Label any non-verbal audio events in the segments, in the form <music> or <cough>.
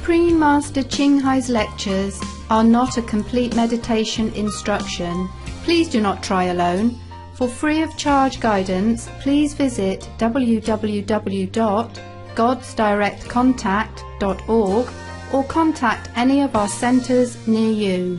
Supreme Master Ching Hai's lectures are not a complete meditation instruction. Please do not try alone. For free of charge guidance, please visit www.godsdirectcontact.org or contact any of our centres near you.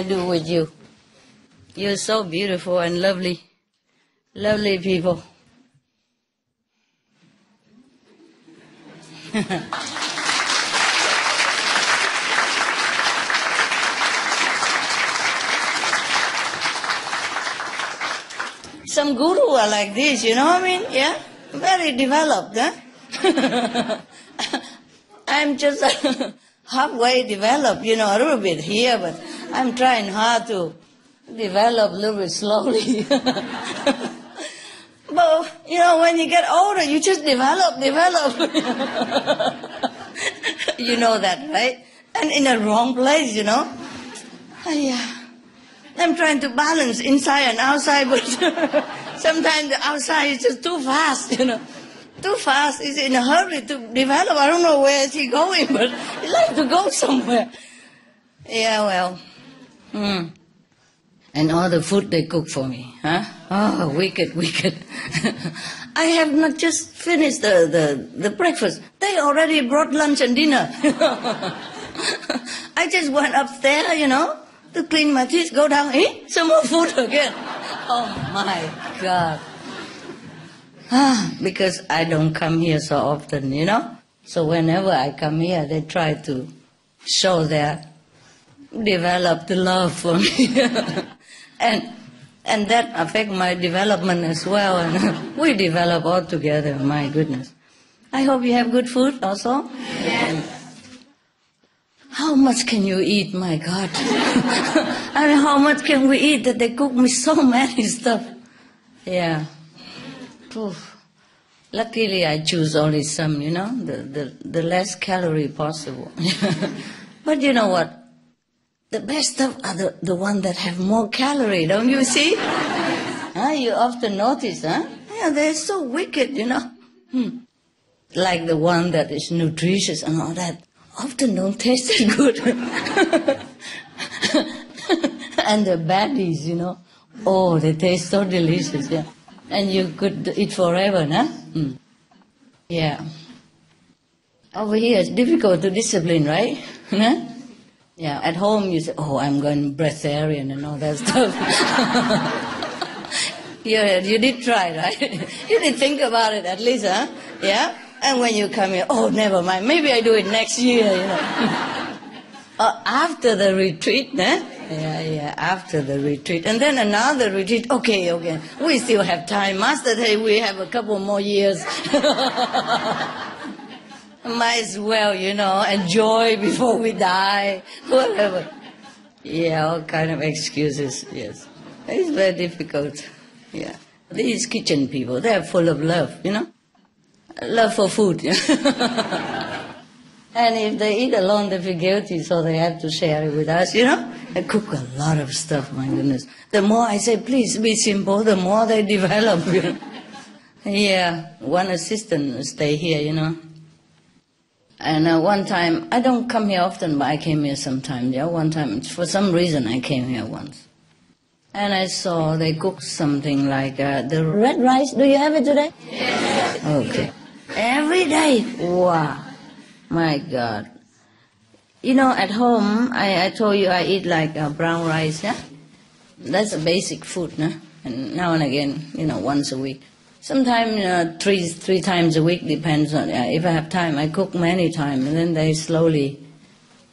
I do with you? You're so beautiful and lovely. Lovely people. <laughs> Some guru are like this, you know what I mean? Yeah? Very developed, huh? <laughs> I'm just <laughs> halfway developed, you know, a little bit here, but I'm trying hard to develop a little bit slowly. <laughs> but, you know, when you get older, you just develop, develop. <laughs> you know that, right? And in the wrong place, you know? yeah. I'm trying to balance inside and outside, but <laughs> sometimes the outside is just too fast, you know. Too fast. He's in a hurry to develop. I don't know where is he going, but he like to go somewhere. Yeah, well. Hmm. And all the food they cook for me, huh? Oh, wicked, wicked. <laughs> I have not just finished the, the, the breakfast. They already brought lunch and dinner. <laughs> I just went upstairs, you know, to clean my teeth, go down, eh? Some more food again. <laughs> Oh my God. Ah, because I don't come here so often, you know? So whenever I come here, they try to show their developed love for me. <laughs> and and that affect my development as well. And <laughs> we develop all together, my goodness. I hope you have good food also. Yes. How much can you eat, my God? <laughs> I mean, how much can we eat that they cook me so many stuff? Yeah. Poof. Luckily, I choose only some, you know, the, the, the less calorie possible. but you know what? The best stuff are the, the ones that have more calorie, don't you see? huh? You often notice, huh? Yeah, they're so wicked, you know. Hmm. Like the one that is nutritious and all that often don't taste good. <laughs> and the baddies, you know, oh, they taste so delicious, yeah. And you could eat forever, no? Mm. Yeah. Over here, it's difficult to discipline, right? <laughs> Huh? Yeah, at home you say, oh, I'm going breatharian and all that <laughs> stuff. <laughs> yeah, you did try, right? <laughs> you did think about it at least, huh? Yeah? And when you come here, oh, never mind, maybe I do it next year, you know. uh, after the retreat, eh? Yeah, yeah, after the retreat. And then another retreat, okay, okay, we still have time. Master say we have a couple more years. Might as well, you know, enjoy before we die, <laughs> whatever. Yeah, all kind of excuses, yes. It's very difficult, yeah. These kitchen people, they're full of love, you know love for food. <laughs> and if they eat alone, they feel guilty, so they have to share it with us, you know? I cook a lot of stuff, my goodness. The more I say, please be simple, the more they <laughs> develop? Yeah, one assistant stay here, you know. And uh, one time, I don't come here often, but I came here sometimes. Yeah, one time, for some reason, I came here once. And I saw they cook something like uh, the red rice. Do you have it today? Yes. Okay. Every day. Wow. My God. You know, at home, I, I told you I eat like uh, brown rice, yeah? That's a basic food, no? And now and again, you know, once a week. Sometimes, know, three, three times a week, depends on, uh, if I have time, I cook many times, and then they slowly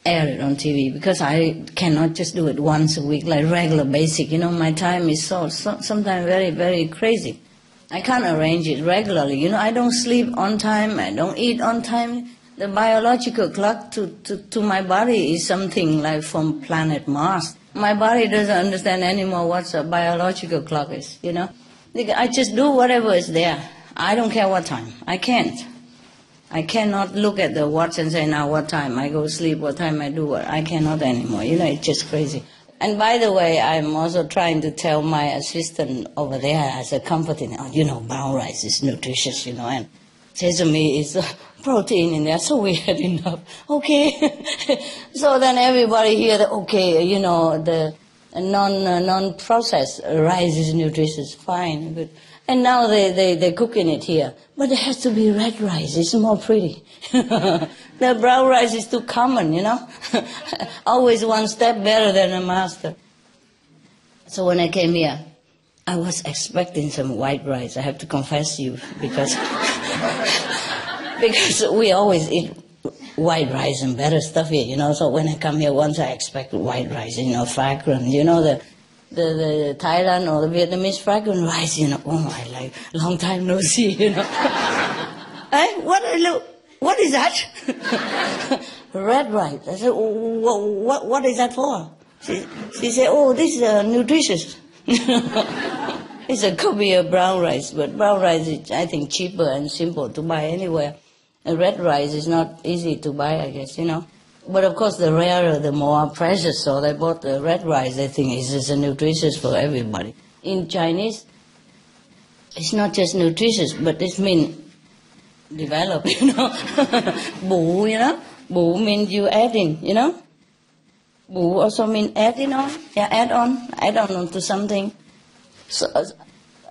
air it on TV, because I cannot just do it once a week, like regular basic, you know, my time is so, so sometimes very, very crazy. I can't arrange it regularly. You know, I don't sleep on time, I don't eat on time. The biological clock to, to, to my body is something like from planet Mars. My body doesn't understand anymore what a biological clock is, you know. I just do whatever is there. I don't care what time. I can't. I cannot look at the watch and say now what time I go sleep, what time I do what. I cannot anymore. You know, it's just crazy. And by the way, I'm also trying to tell my assistant over there as a comforting, oh, you know, brown rice is nutritious, you know, and sesame is protein in there, <laughs> so we had <laughs> enough. Okay. <laughs> so then everybody here, okay, you know, the non, uh, non-processed rice is nutritious, fine, good. And now they, they, they're cooking it here. But it has to be red rice. It's more pretty. <laughs> the brown rice is too common, you know. <laughs> Always one step better than a master. So when I came here, I was expecting some white rice. I have to confess you because <laughs> because we always eat white rice and better stuff here, you know. So when I come here once, I expect white rice, you know, fragrant, you know, the the, the Thailand or the Vietnamese fragrant rice, you know. Oh, my, like long time no see, you know. hey, <laughs> what I look? What is that? <laughs> Red rice. I said, what, what, what is that for? She, she said, oh, this is uh, nutritious. <laughs> it's a could be a brown rice, but brown rice is, I think, cheaper and simple to buy anywhere. And red rice is not easy to buy, I guess, you know. But of course, the rarer, the more precious. So they bought the red rice. They think it's just nutritious for everybody. In Chinese, it's not just nutritious, but it means develop, <laughs> you know. Bù, you know. Bù means you adding, you know. Bù also means adding on. Yeah, add on. Add on to something. So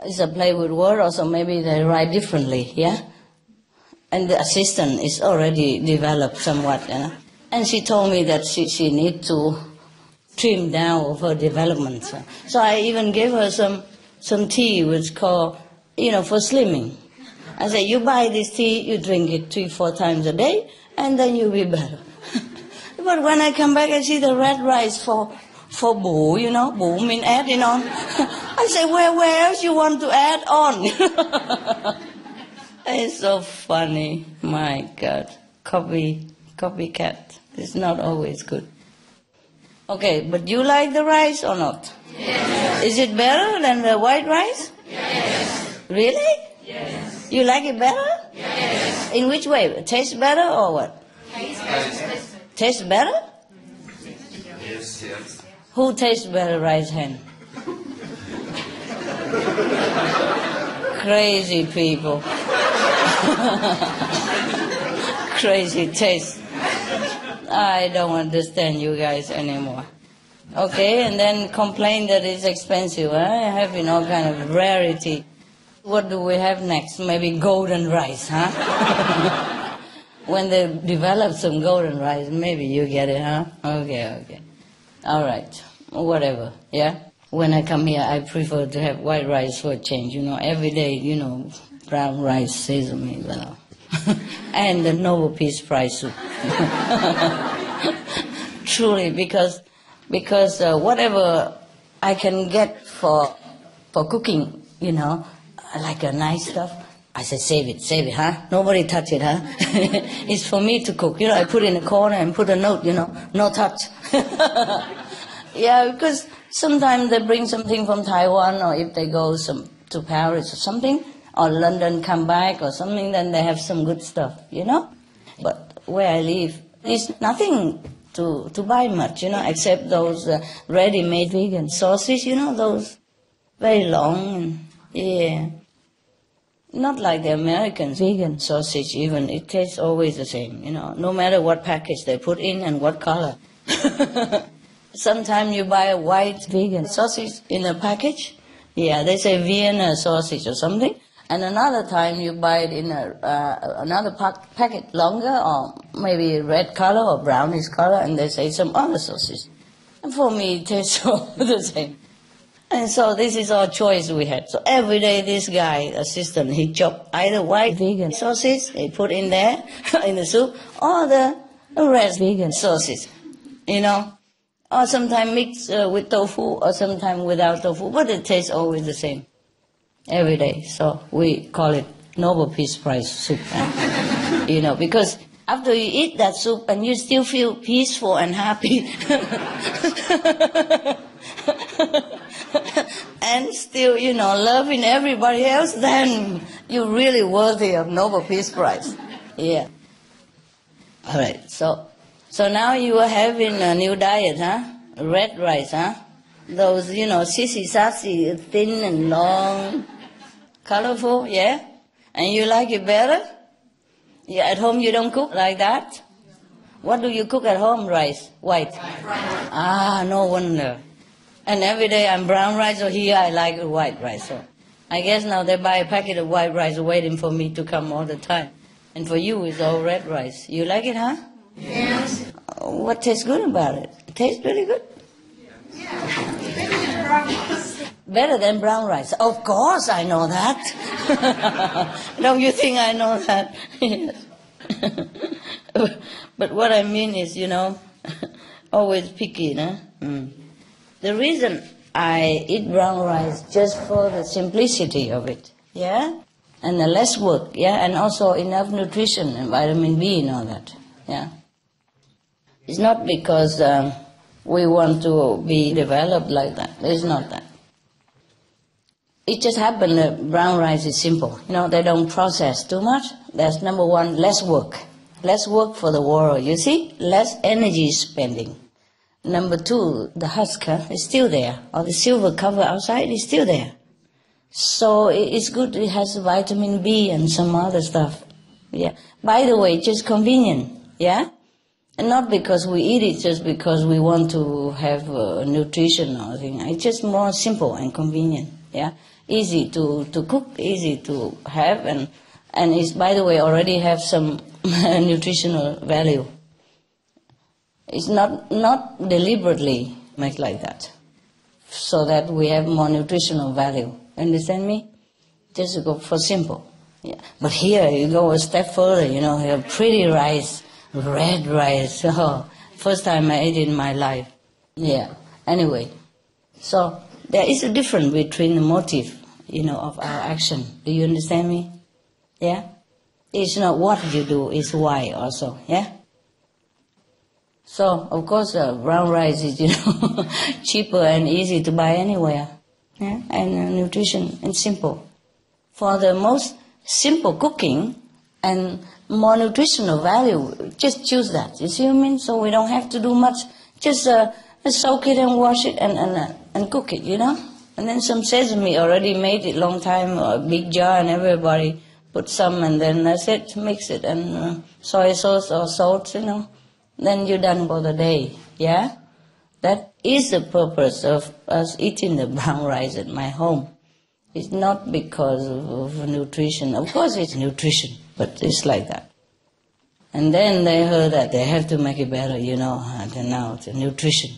it's a play with word also. Maybe they write differently, yeah. And the assistant is already developed somewhat, you know. And she told me that she, she need to trim down of her development. So, so I even gave her some, some tea which called, you know, for slimming. I said, you buy this tea, you drink it three, four times a day, and then you'll be better. <laughs> but when I come back, I see the red rice for, for bù, you know, bù mean adding <laughs> on. I say, where, where else you want to add on? <laughs> it's so funny. My God. Copy, copycat. It's not always good. Okay, but you like the rice or not? Yes. Is it better than the white rice? Yes. Really? Yes. You like it better? Yes. In which way? Tastes better or what? Yes. Tastes better? Yes. Yes. Who tastes better? Right <laughs> hand. Crazy people. <laughs> Crazy taste. I don't understand you guys anymore. Okay, and then complain that it's expensive. Huh? you know, kind of rarity. What do we have next? Maybe golden rice, huh? <laughs> when they develop some golden rice, maybe you get it, huh? Okay, okay. All right, whatever, yeah? When I come here, I prefer to have white rice for a change, you know, every day, you know, brown rice, sesame, know. <laughs> and the Nobel Peace Prize soup. <laughs> Truly, because because uh, whatever I can get for for cooking, you know, like a nice stuff. I said, save it, save it, huh? Nobody touch it, huh? <laughs> it's for me to cook. You know, I put in a corner and put a note, you know, no touch. yeah, because sometimes they bring something from Taiwan or if they go some, to Paris or something, or London come back or something, then they have some good stuff, you know. But where I live, there's nothing to, to buy much, you know, except those uh, ready-made vegan sausages, you know, those very long, and, yeah. Not like the American vegan sausage even, it tastes always the same, you know, no matter what package they put in and what color. <laughs> Sometimes you buy a white vegan sausage in a package, yeah, they say Vienna sausage or something, and another time you buy it in a, uh, another pack, packet longer or maybe red color or brownish color and they say some other sausage. And for me it tastes <laughs> all the same. And so this is our choice we had. So every day this guy, assistant, he chop either white vegan sausage, he put in there <laughs> in the soup, or the red vegan sausage, you know. Or sometimes mixed uh, with tofu, or sometimes without tofu, but it tastes always the same every day. So we call it Nobel Peace Prize soup. Eh? <laughs> you know, because After you eat that soup and you still feel peaceful and happy. <laughs> and still, you know, loving everybody else, then you're really worthy of Nobel Peace Prize. Yeah. All right. So, so now you are having a new diet, huh? Red rice, huh? Those, you know, sissy sassy, thin and long, colorful, yeah? And you like it better? Yeah, at home you don't cook like that? What do you cook at home? Rice, white. Ah, no wonder. And every day I'm brown rice, or here I like white rice. So I guess now they buy a packet of white rice waiting for me to come all the time. And for you, it's all red rice. You like it, huh? Yes. What tastes good about it? It tastes really good. Better than brown rice. Of course, I know that. <laughs> Don't you think I know that? <laughs> <laughs> but what I mean is, you know, always picky, no? Mm. The reason I eat brown rice just for the simplicity of it, yeah, and the less work, yeah, and also enough nutrition and vitamin B and all that, yeah. It's not because um, we want to be developed like that. It's not that. It just happened that brown rice is simple. You know, they don't process too much. That's number one, less work. Less work for the world, you see? Less energy spending. Number two, the husk is still there, or the silver cover outside is still there. So it's good, it has vitamin B and some other stuff. Yeah. By the way, just convenient, yeah? And not because we eat it, just because we want to have uh, nutrition or thing. It's just more simple and convenient. Yeah, easy to, to cook, easy to have, and and it's by the way already have some <laughs> nutritional value. It's not not deliberately made like that, so that we have more nutritional value. Understand me? Just go for simple. Yeah. But here you go a step further. You know, you have pretty rice red rice. <laughs> Oh, first time I ate in my life. Yeah. Anyway, so there is a difference between the motive, you know, of our action. Do you understand me? Yeah. It's not what you do; it's why also. Yeah. So of course, uh, brown rice is you know <laughs> cheaper and easy to buy anywhere. Yeah, and uh, nutrition and simple. For the most simple cooking and more nutritional value, just choose that. You see what I mean? So we don't have to do much. Just uh, soak it and wash it and and, uh, and cook it, you know. And then some sesame already made it long time, a big jar, and everybody put some, and then that's it. Mix it and uh, soy sauce or salt, you know. Then you're done for the day. Yeah, that is the purpose of us eating the brown <laughs> rice at my home. It's not because of, of nutrition. Of course, it's nutrition, but it's like that. And then they heard that they have to make it better, you know, and now it's nutrition.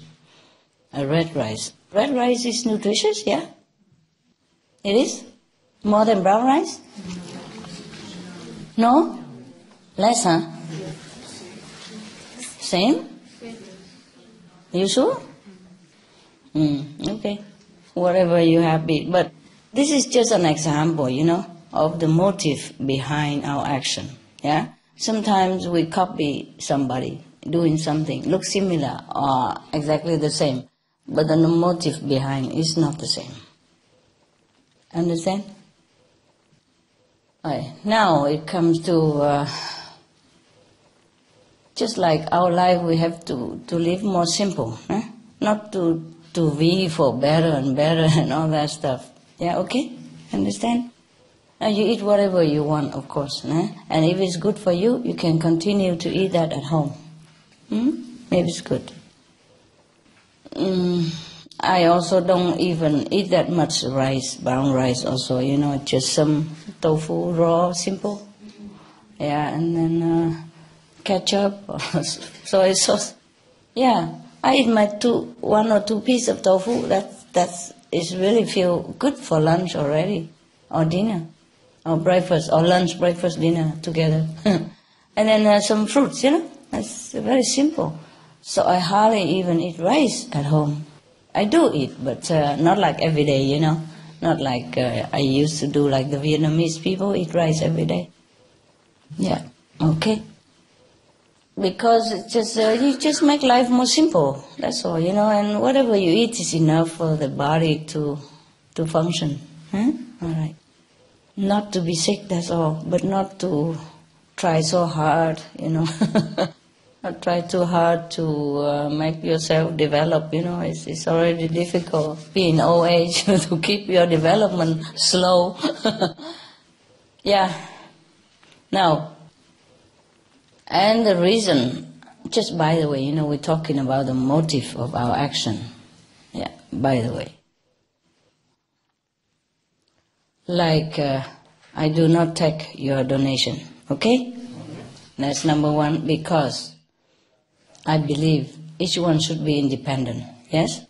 A red rice. Red rice is nutritious, yeah? It is? More than brown rice? No? Less, huh? Same? You sure? Mm, okay. Whatever you happy. But this is just an example, you know, of the motive behind our action. Yeah? Sometimes we copy somebody doing something, look similar or exactly the same, but the motive behind is not the same. Understand? Right. Now it comes to uh, just like our life, we have to, to live more simple, eh? not to to be for better and better <laughs> and all that stuff. Yeah, okay? Understand? And you eat whatever you want, of course. Eh? And if it's good for you, you can continue to eat that at home. Hmm? Maybe it's good. Mm, I also don't even eat that much rice, brown rice also, you know, just some tofu, raw, simple. Yeah, and then uh, ketchup <laughs> soy sauce. Yeah, I eat my two, one or two pieces of tofu. That that's is really feel good for lunch already, or dinner, or breakfast, or lunch, breakfast, dinner together, <laughs> and then uh, some fruits. You know, that's very simple. So I hardly even eat rice at home. I do eat, but uh, not like every day. You know, not like uh, I used to do, like the Vietnamese people eat rice every day. Yeah. Okay. because it's just uh, you just make life more simple. That's all, you know. And whatever you eat is enough for the body to to function. Huh? All right. Not to be sick. That's all. But not to try so hard, you know. <laughs> not try too hard to uh, make yourself develop. You know, it's it's already difficult being old age <laughs> to keep your development slow. <laughs> yeah. Now. And the reason, just by the way, you know, we're talking about the motive of our action. Yeah, by the way. Like, uh, I do not take your donation, okay? That's number one, because I believe each one should be independent, yes?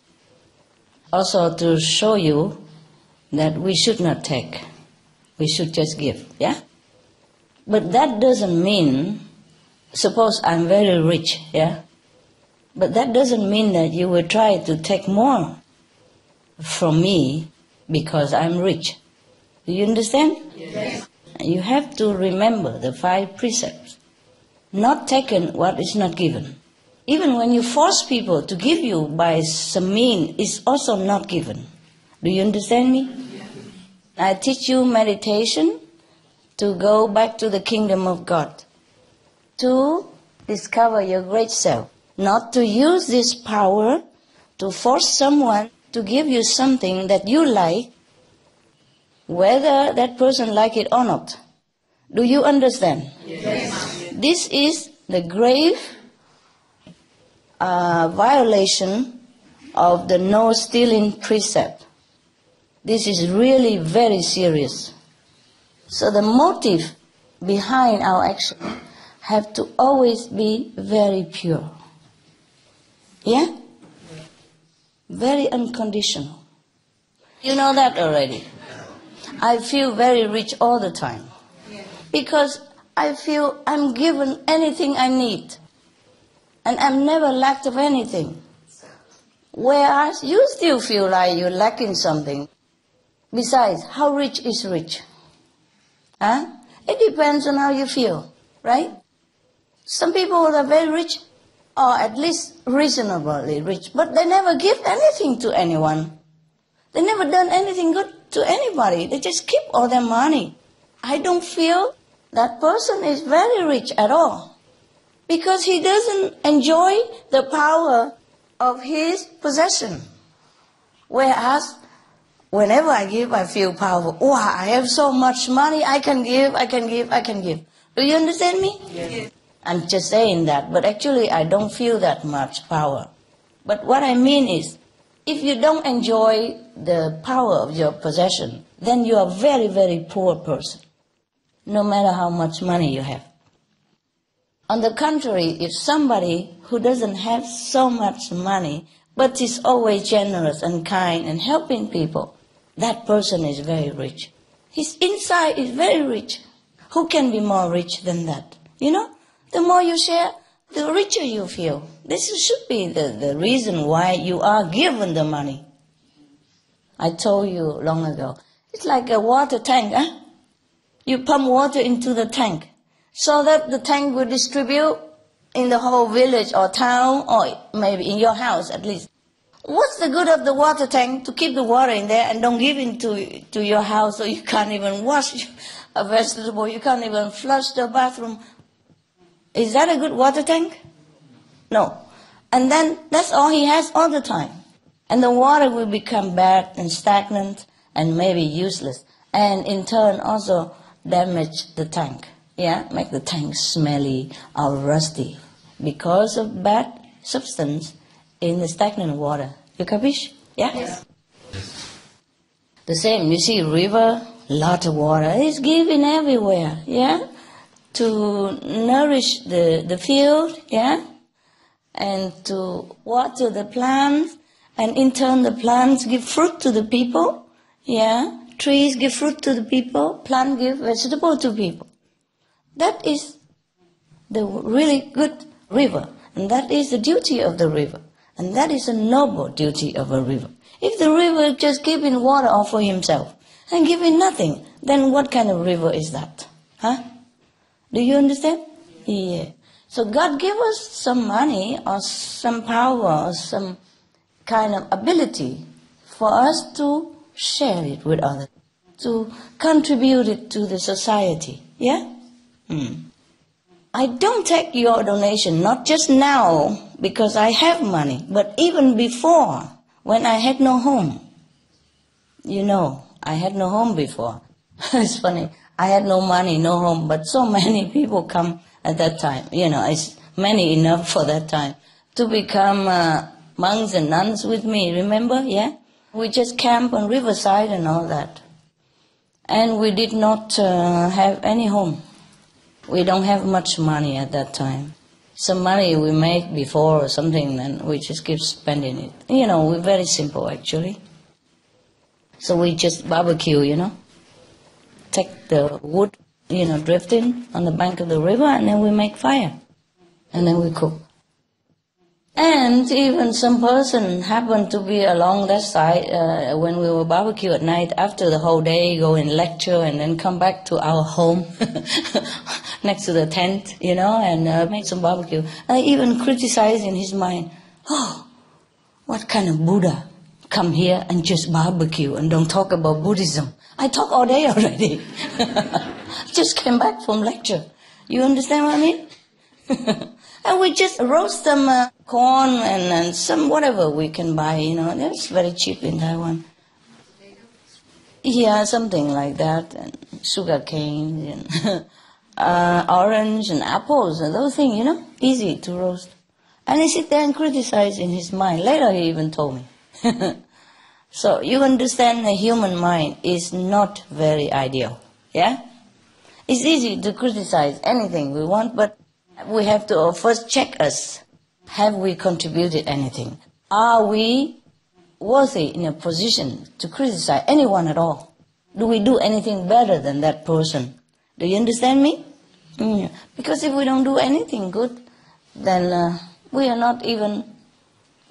Also, to show you that we should not take, we should just give, yeah? But that doesn't mean suppose I'm very rich, yeah? But that doesn't mean that you will try to take more from me because I'm rich. Do you understand? Yes. You have to remember the five precepts. Not taken what is not given. Even when you force people to give you by some mean, it's also not given. Do you understand me? I teach you meditation to go back to the kingdom of God to discover your great self, not to use this power to force someone to give you something that you like, whether that person like it or not. Do you understand? Yes. This is the grave uh, violation of the no stealing precept. This is really very serious. So the motive behind our action have to always be very pure. Yeah? Very unconditional. You know that already. I feel very rich all the time. Because I feel I'm given anything I need. And I'm never lacked of anything. Whereas you still feel like you're lacking something. Besides, how rich is rich? Huh? It depends on how you feel, right? Some people are very rich, or at least reasonably rich, but they never give anything to anyone. They never done anything good to anybody. They just keep all their money. I don't feel that person is very rich at all because he doesn't enjoy the power of his possession. Whereas whenever I give, I feel powerful. Wow, I have so much money. I can give, I can give, I can give. Do you understand me? Yes. I'm just saying that, but actually I don't feel that much power. But what I mean is, if you don't enjoy the power of your possession, then you are a very, very poor person, no matter how much money you have. On the contrary, if somebody who doesn't have so much money, but is always generous and kind and helping people, that person is very rich. His inside is very rich. Who can be more rich than that? You know? The more you share, the richer you feel. This should be the, the reason why you are given the money. I told you long ago. It's like a water tank, huh? You pump water into the tank so that the tank will distribute in the whole village or town or maybe in your house at least. What's the good of the water tank to keep the water in there and don't give it to, to your house so you can't even wash a vegetable, you can't even flush the bathroom is that a good water tank? No. And then that's all he has all the time. And the water will become bad and stagnant and maybe useless. And in turn also damage the tank. Yeah, make the tank smelly or rusty because of bad substance in the stagnant water. You capish? Yeah? Yes. The same, you see river, lot of water is given everywhere. Yeah? to nourish the, the field, yeah, and to water the plants, and in turn the plants give fruit to the people, yeah, trees give fruit to the people, plant give vegetable to people. That is the really good river, and that is the duty of the river, and that is a noble duty of a river. If the river just giving water all for himself and giving nothing, then what kind of river is that? Huh? Do you understand? Yeah. So God gave us some money or some power or some kind of ability for us to share it with others, to contribute it to the society. Yeah? Hmm. I don't take your donation, not just now because I have money, but even before when I had no home. You know, I had no home before. <laughs> it's funny. I had no money, no home, but so many <laughs> people come at that time. You know, it's many enough for that time to become uh, monks and nuns with me. Remember? Yeah, we just camp on riverside and all that, and we did not uh, have any home. We don't have much money at that time. Some money we make before or something, and we just keep spending it. You know, we're very simple actually. So we just barbecue, you know. Take the wood, you know, drifting on the bank of the river, and then we make fire. And then we cook. And even some person happened to be along that side uh, when we were barbecue at night after the whole day, go and lecture and then come back to our home <laughs> next to the tent, you know, and uh, make some barbecue. I even criticized in his mind, oh, what kind of Buddha come here and just barbecue and don't talk about Buddhism? I talk all day <laughs> already. <laughs> just came back from lecture. You understand what I mean? and we just roast some uh, corn and, and some whatever we can buy, you know. It's very cheap in Taiwan. Yeah, something like that, and sugar cane, and <laughs> uh, orange and apples and those things, you know, easy to roast. And he sit there and criticize in his mind. Later, he even told me. <laughs> so you understand, the human mind is not very ideal. Yeah, it's easy to criticize anything we want, but we have to first check us. Have we contributed anything? Are we worthy in a position to criticize anyone at all? Do we do anything better than that person? Do you understand me? Mm. Because if we don't do anything good, then uh, we are not even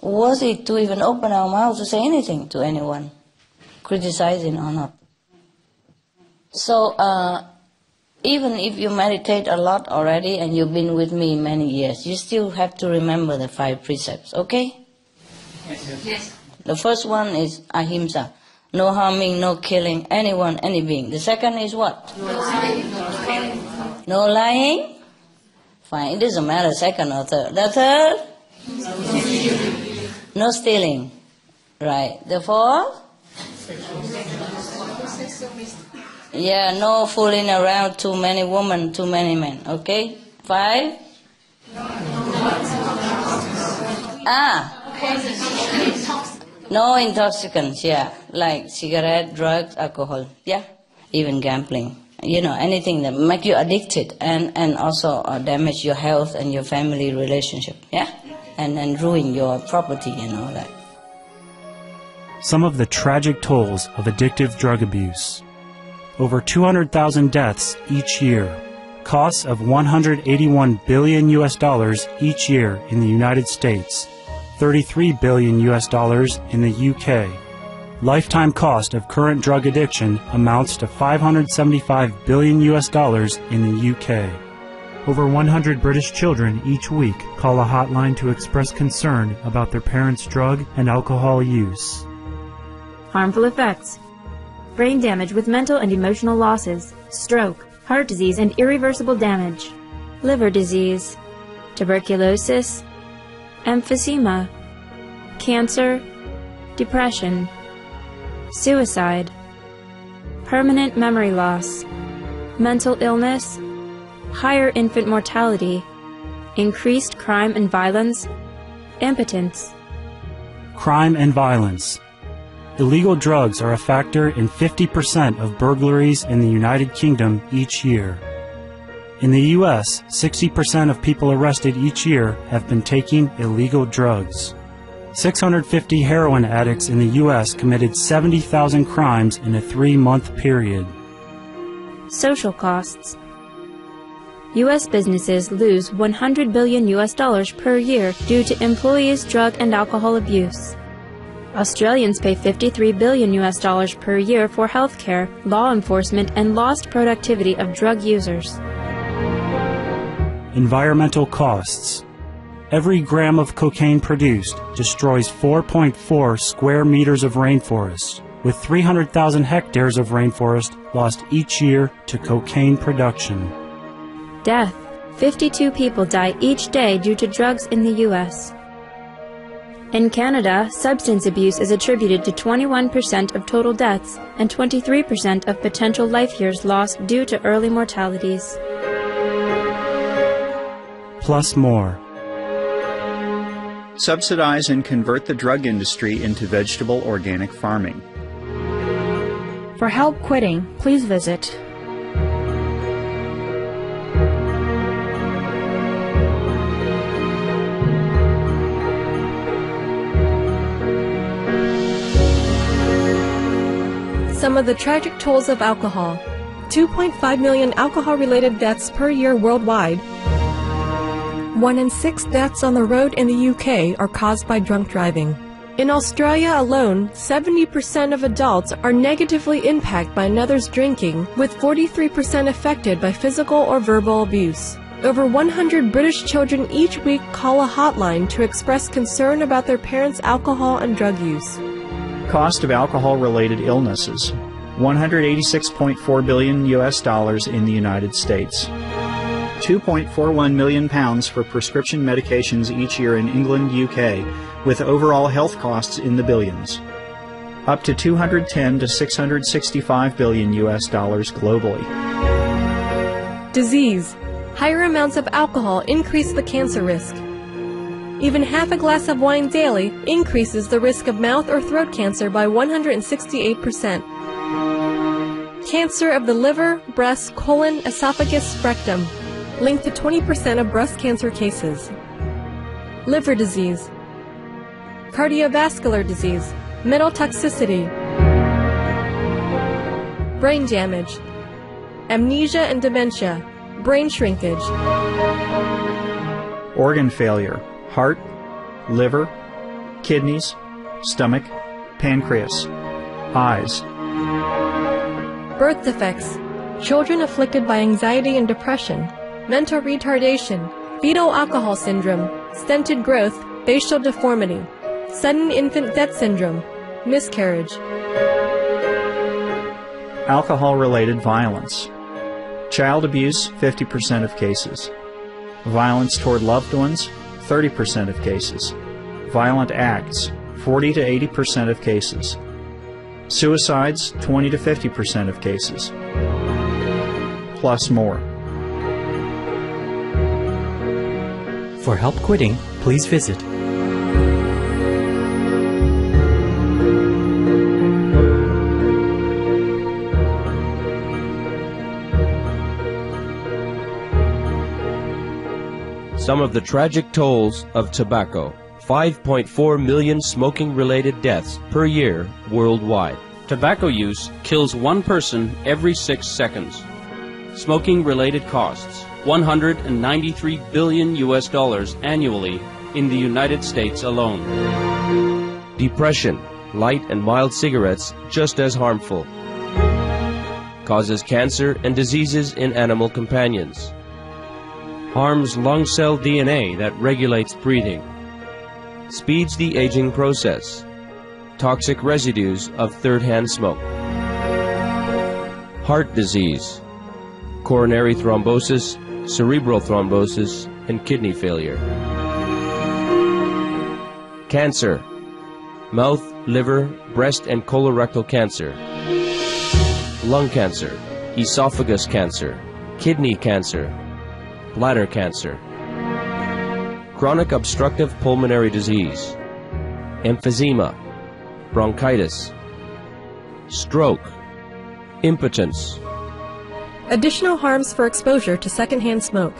worthy to even open our mouth to say anything to anyone, criticizing or not. So, uh, even if you meditate a lot already and you've been with me many years, you still have to remember the five precepts, okay? Yes. The first one is ahimsa. No harming, no killing anyone, any being. The second is what? No lying, no stealing. No lying? Fine, it doesn't matter second or third. The third? No stealing. Right. The fourth? Yeah, no fooling around too many women, too many men. Okay? Five? Ah. No intoxicants, yeah. Like cigarette, drugs, alcohol. Yeah. Even gambling. You know, anything that make you addicted and, and also uh, damage your health and your family relationship. Yeah? And then ruin your property and all that. Some of the tragic tolls of addictive drug abuse. Over 200,000 deaths each year. Costs of 181 billion US dollars each year in the United States. 33 billion US dollars in the UK. Lifetime cost of current drug addiction amounts to 575 billion US dollars in the UK. Over 100 British children each week call a hotline to express concern about their parents' drug and alcohol use. Harmful effects brain damage with mental and emotional losses, stroke, heart disease and irreversible damage, liver disease, tuberculosis, emphysema, cancer, depression, suicide, permanent memory loss, mental illness, higher infant mortality, increased crime and violence, impotence. Crime and violence. Illegal drugs are a factor in 50% of burglaries in the United Kingdom each year. In the U.S., 60% of people arrested each year have been taking illegal drugs. 650 heroin addicts in the U.S. committed 70,000 crimes in a three month period. Social costs. U.S. businesses lose 100 billion U.S. dollars per year due to employees' drug and alcohol abuse. Australians pay 53 billion US dollars per year for healthcare, law enforcement, and lost productivity of drug users. Environmental costs. Every gram of cocaine produced destroys 4.4 square meters of rainforest, with 300,000 hectares of rainforest lost each year to cocaine production. Death. 52 people die each day due to drugs in the U.S. In Canada, substance abuse is attributed to 21% of total deaths and 23% of potential life years lost due to early mortalities. Plus more. Subsidize and convert the drug industry into vegetable organic farming. For help quitting, please visit Some of the tragic tolls of alcohol. 2.5 million alcohol-related deaths per year worldwide. One in six deaths on the road in the UK are caused by drunk driving. In Australia alone, 70% of adults are negatively impacted by another's drinking, with 43% affected by physical or verbal abuse. Over 100 British children each week call a hotline to express concern about their parents' alcohol and drug use. Cost of alcohol related illnesses 186.4 billion US dollars in the United States. 2.41 million pounds for prescription medications each year in England, UK, with overall health costs in the billions. Up to 210 to 665 billion US dollars globally. Disease. Higher amounts of alcohol increase the cancer risk. Even half a glass of wine daily increases the risk of mouth or throat cancer by 168%. Cancer of the liver, breast, colon, esophagus, rectum, linked to 20% of breast cancer cases. Liver disease. Cardiovascular disease, metal toxicity, brain damage, amnesia and dementia, brain shrinkage, Organ failure, heart, liver, kidneys, stomach, pancreas, eyes, birth defects, children afflicted by anxiety and depression, mental retardation, fetal alcohol syndrome, stunted growth, facial deformity, sudden infant death syndrome, miscarriage, alcohol related violence, child abuse 50% of cases, violence toward loved ones 30% of cases, violent acts 40 to 80% of cases, suicides 20 to 50% of cases, plus more. For help quitting, please visit Some of the tragic tolls of tobacco. 5.4 million smoking related deaths per year worldwide. Tobacco use kills one person every six seconds. Smoking related costs 193 billion US dollars annually in the United States alone. Depression. Light and mild cigarettes just as harmful. Causes cancer and diseases in animal companions. Harms lung cell DNA that regulates breathing. Speeds the aging process. Toxic residues of third-hand smoke. Heart disease. Coronary thrombosis, cerebral thrombosis, and kidney failure. Cancer. Mouth, liver, breast, and colorectal cancer. Lung cancer. Esophagus cancer. Kidney cancer. Bladder cancer. Chronic obstructive pulmonary disease. Emphysema. Bronchitis. Stroke. Impotence. Additional harms for exposure to secondhand smoke.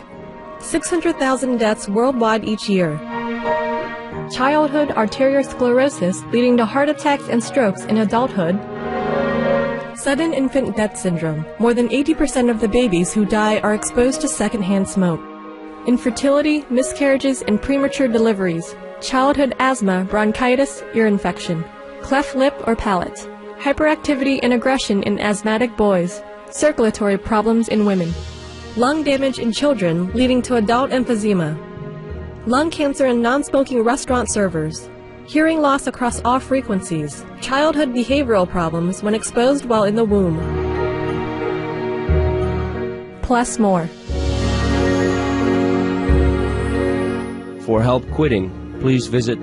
600,000 deaths worldwide each year. Childhood arteriosclerosis leading to heart attacks and strokes in adulthood. Sudden infant death syndrome. More than 80% of the babies who die are exposed to secondhand smoke. Infertility, miscarriages, and premature deliveries. Childhood asthma, bronchitis, ear infection. Cleft lip or palate. Hyperactivity and aggression in asthmatic boys circulatory problems in women. lung damage in children leading to adult emphysema, lung cancer in non-smoking restaurant servers, hearing loss across all frequencies, childhood behavioral problems when exposed while in the womb. Plus more. For help quitting, please visit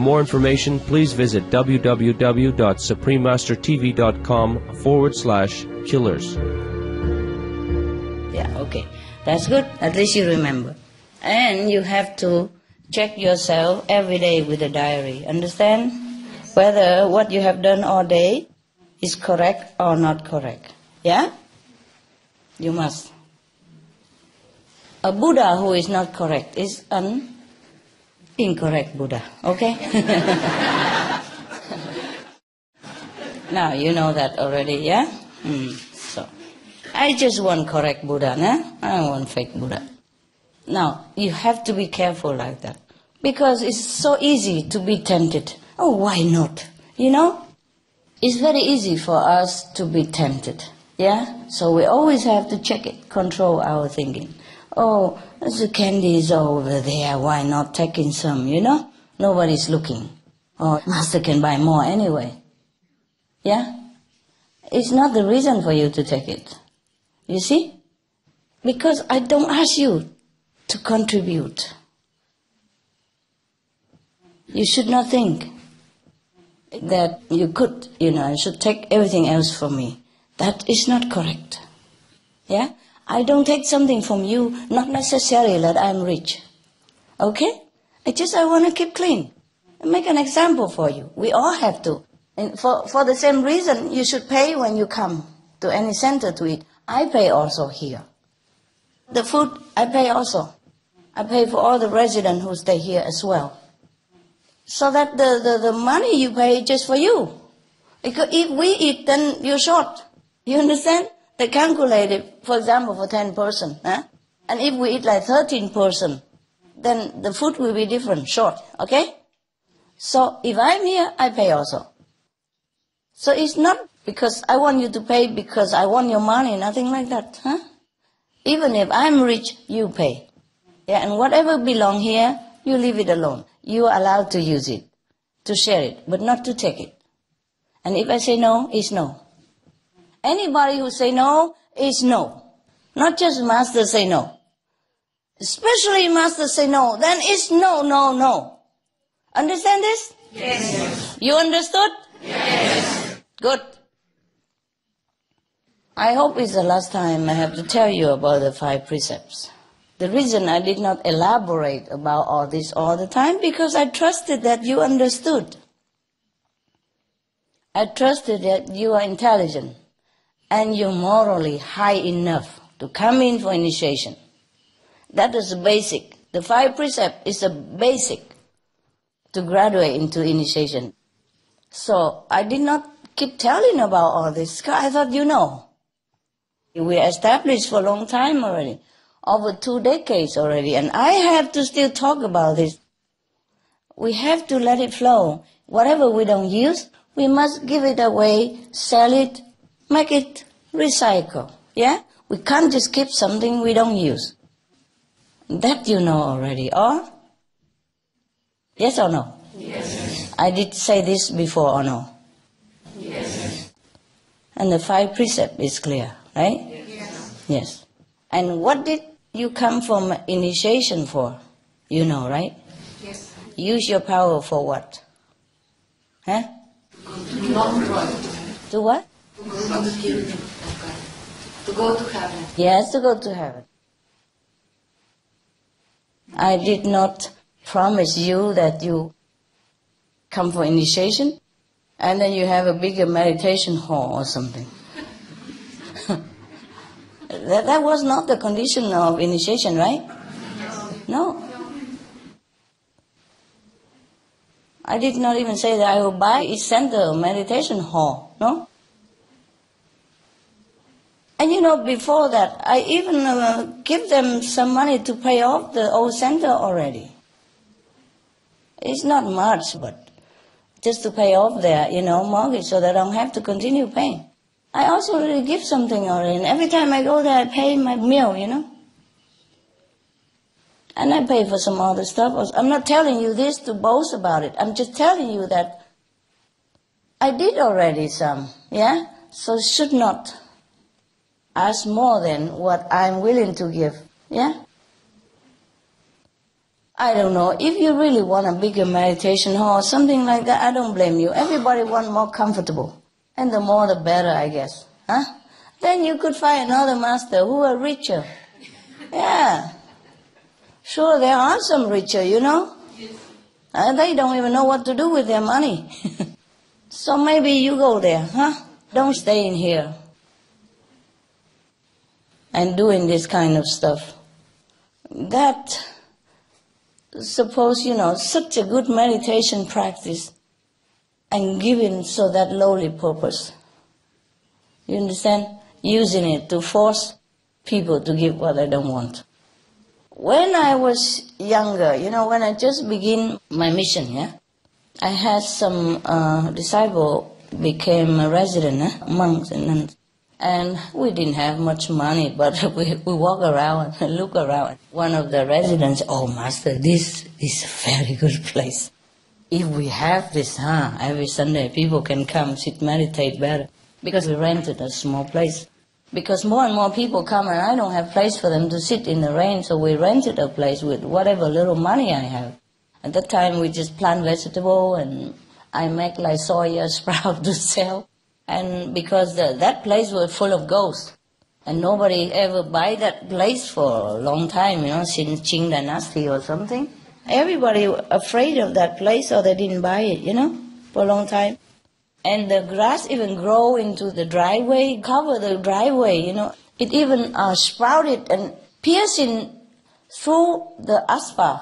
For more information, please visit www.suprememastertv.com forward slash killers. Yeah, okay. That's good. At least you remember. And you have to check yourself every day with a diary. Understand? Whether what you have done all day is correct or not correct. Yeah? You must. A Buddha who is not correct is an incorrect Buddha. Okay? <laughs> now you know that already, yeah? Hmm. So I just want correct Buddha, nah? I want fake Buddha. Now you have to be careful like that. Because it's so easy to be tempted. Oh, why not? You know? It's very easy for us to be tempted. Yeah? So we always have to check it, control our thinking. Oh, the candy is over there, why not taking some, you know? Nobody's looking. Or master can buy more anyway. Yeah? It's not the reason for you to take it. You see? Because I don't ask you to contribute. You should not think that you could, you know, you should take everything else from me. That is not correct. Yeah? I don't take something from you, not necessarily that I'm rich. Okay? I just, I want to keep clean. Make an example for you. We all have to. And for, for the same reason, you should pay when you come to any center to eat. I pay also here. The food, I pay also. I pay for all the residents who stay here as well. So that the, the, the money you pay just for you. Because if we eat, then you're short. You understand? They calculate it, for example, for 10 person. Huh? And if we eat like 13 person, then the food will be different, short. Okay? So if I'm here, I pay also. So it's not because I want you to pay because I want your money, nothing like that. Huh? Even if I'm rich, you pay. Yeah, and whatever belong here, you leave it alone. You are allowed to use it, to share it, but not to take it. And if I say no, it's no. Anybody who say no is no. Not just master say no. Especially master say no, then it's no, no, no. Understand this? Yes. You understood? Yes. Good. I hope it's the last time I have to tell you about the five precepts. The reason I did not elaborate about all this all the time because I trusted that you understood. I trusted that you are intelligent and you're morally high enough to come in for initiation. That is the basic. The five precept is the basic to graduate into initiation. So I did not keep telling about all this. I thought you know. We established for a long time already, over two decades already, and I have to still talk about this. We have to let it flow. Whatever we don't use, we must give it away, sell it, make it recycle. Yeah? We can't just keep something we don't use. That you know already, or? Yes or no? Yes. I did say this before or no? Yes. And the five precept is clear, right? Yes. Yes. And what did you come from initiation for? You know, right? Yes. Use your power for what? Huh? To what? To go to heaven. Yes, to go to heaven. I did not promise you that you come for initiation and then you have a bigger meditation hall or something. <laughs> that, that was not the condition of initiation, right? No. I did not even say that I will buy a center meditation hall, no? And you know, before that, I even uh, give them some money to pay off the old center already. It's not much, but just to pay off their, you know, mortgage so they don't have to continue paying. I also really give something already, and every time I go there, I pay my meal, you know. And I pay for some other stuff. I'm not telling you this to boast about it. I'm just telling you that I did already some, yeah? So it should not ask more than what I'm willing to give, yeah? I don't know. If you really want a bigger meditation hall or something like that, I don't blame you. Everybody want more comfortable. And the more the better, I guess. Huh? Then you could find another master who are richer. Yeah. Sure, there are some richer, you know? And they don't even know what to do with their money. <laughs> so maybe you go there, huh? Don't stay in here and doing this kind of stuff. That, suppose, you know, such a good meditation practice and given so that lowly purpose. You understand? Using it to force people to give what they don't want. When I was younger, you know, when I just begin my mission, yeah, I had some uh, disciple became a resident, eh? monks and nuns. And we didn't have much money, <laughs> but we, we walk around and <laughs> look around. One of the residents, oh, master, this is a very good <laughs> place. If we have this, huh, every Sunday people can come sit meditate better. Because we rented a small place. Because more and more people come and I don't have place for them to sit in the rain, so we rented a place with whatever little money I have. At that time we just plant vegetable and I make like soya sprout to sell and because the, that place was full of ghosts. And nobody ever buy that place for a long time, you know, since Qing Dynasty or something. Everybody afraid of that place or they didn't buy it, you know, for a long time. And the grass even grow into the driveway, cover the driveway, you know. It even uh, sprouted and piercing through the asphalt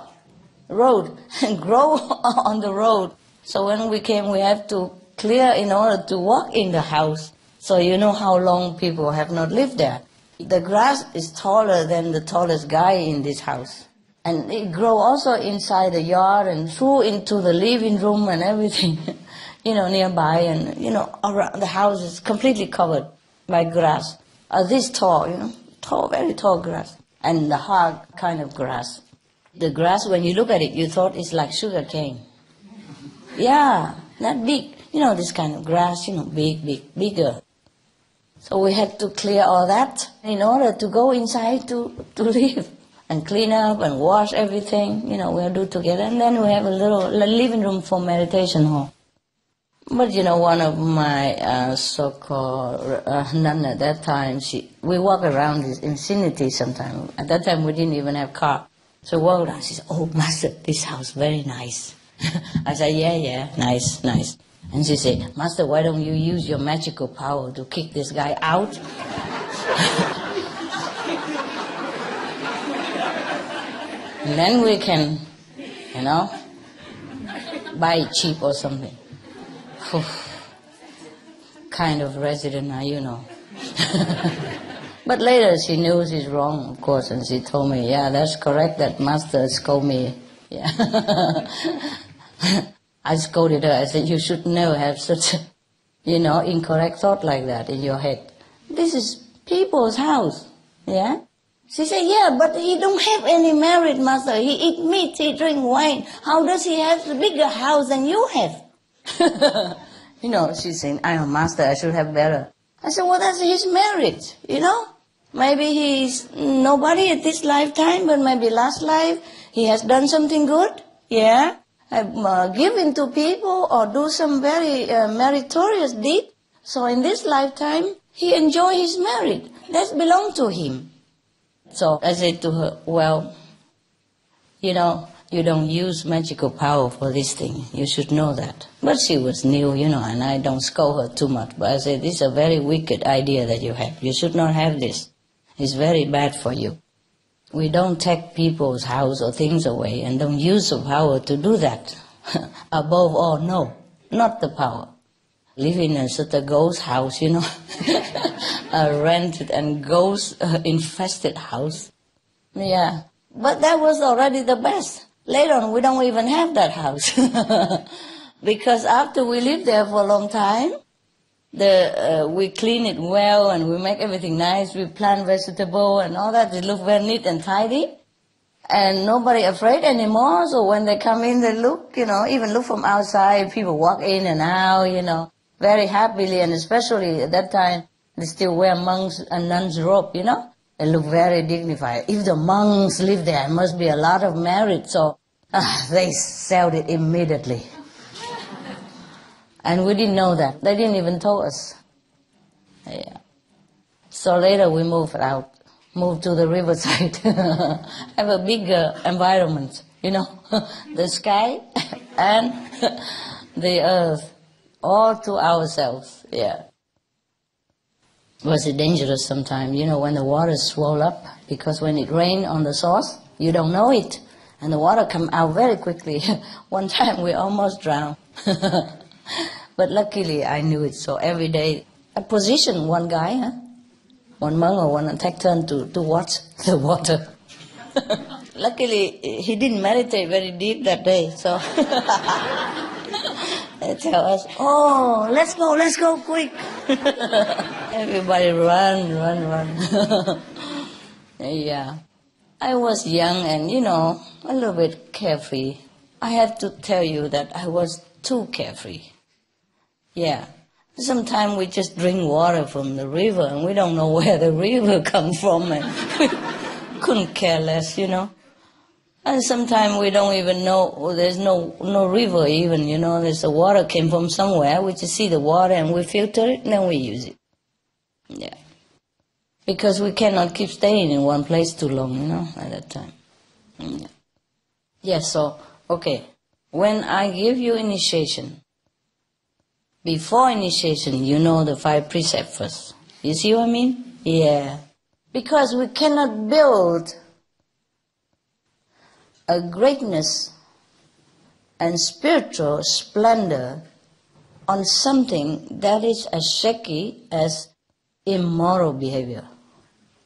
road and <laughs> grow <laughs> on the road. So when we came, we have to clear in order to walk in the house. So you know how long people have not lived there. The grass is taller than the tallest guy in this house. And it grow also inside the yard and through into the living room and everything, <laughs> you know, nearby. And, you know, around the house is completely covered by grass. Uh, this tall, you know, tall, very tall grass. And the hard kind of grass. The grass, when you look at it, you thought it's like sugar cane. Yeah, not big you know, this kind of grass, you know, big, big, bigger. So we had to clear all that in order to go inside to, to <laughs> live and clean up and wash everything, you know, we'll do together. And then we have a little living room for meditation hall. But you know, one of my uh, so-called uh, nun at that time, she, we walk around this infinity sometimes. At that time, we didn't even have car. So we walk around, she said, oh, master, this house very nice. <laughs> I said, yeah, yeah, nice, nice. And she said, Master, why don't you use your magical power to kick this guy out? and <laughs> then we can, you know, buy cheap or something. kind of resident are you know. <laughs> but later she knew she's wrong, of course, and she told me, yeah, that's correct, that master scolded me. <laughs> Yeah. I scolded her. I said, you should never have such a, you know, incorrect thought like that in your head. This is people's house. Yeah? She said, yeah, but he don't have any merit, master. He eat meat, he drink wine. How does he have a bigger house than you have? <laughs> you know, she's saying, I'm a master, I should have better. I said, well, that's his merit, you know? Maybe he's nobody at this lifetime, but maybe last life he has done something good. Yeah? Uh, to people or do some very uh, meritorious deed. So in this lifetime, he enjoy his merit. That belong to him. So I said to her, well, you know, you don't use magical power for this thing. You should know that. But she was new, you know, and I don't scold her too much. But I said, this is a very wicked idea that you have. You should not have this. It's very bad for you. We don't take people's house or things away and don't use the power to do that. <laughs> Above all, no, not the power. Living in a ghost house, you know, <laughs> a rented and ghost uh, infested house. Yeah, but that was already the best. Later on, we don't even have that house. <laughs> because after we live there for a long time, the, uh, we clean it well and we make everything nice. We plant vegetable and all that. It look very neat and tidy. And nobody afraid anymore. So when they come in, they look, you know, even look from outside. People walk in and out, you know, very happily. And especially at that time, they still wear monks and nuns robe, you know. They look very dignified. If the monks live there, it must be a lot of merit. So uh, they sold it immediately. And we didn't know that. They didn't even tell us. Yeah. So later we moved out, moved to the riverside, <laughs> have a bigger environment, you know, <laughs> the sky <laughs> and the earth, all to ourselves. Yeah. Was it dangerous sometimes? You know, when the water swell up, because when it rains on the source, you don't know it, and the water come out very quickly. One time we almost drowned. <laughs> But luckily I knew it, so every day I position one guy, huh? one monk or one take turn to, to watch <laughs> the water. <laughs> luckily he didn't meditate very deep that day, so they tell us, oh, let's go, let's go quick. Everybody run, run, run. yeah. I was young and, you know, a little bit carefree. I have to tell you that I was too carefree. Yeah. Sometimes we just drink water from the river and we don't know <laughs> where the river come from and we couldn't care less, you know. And sometimes we don't even know, there's no, no river even, you know, there's the water came from somewhere. We just see the water and we filter it and then we use it. Yeah. Because we cannot keep staying in one place too long, you know, at that time. Yeah. yeah, so, okay. When I give you initiation, before initiation, you know the five precepts first. You see what I mean? Yeah. Because we cannot build a greatness and spiritual splendor on something that is as shaky as immoral behavior.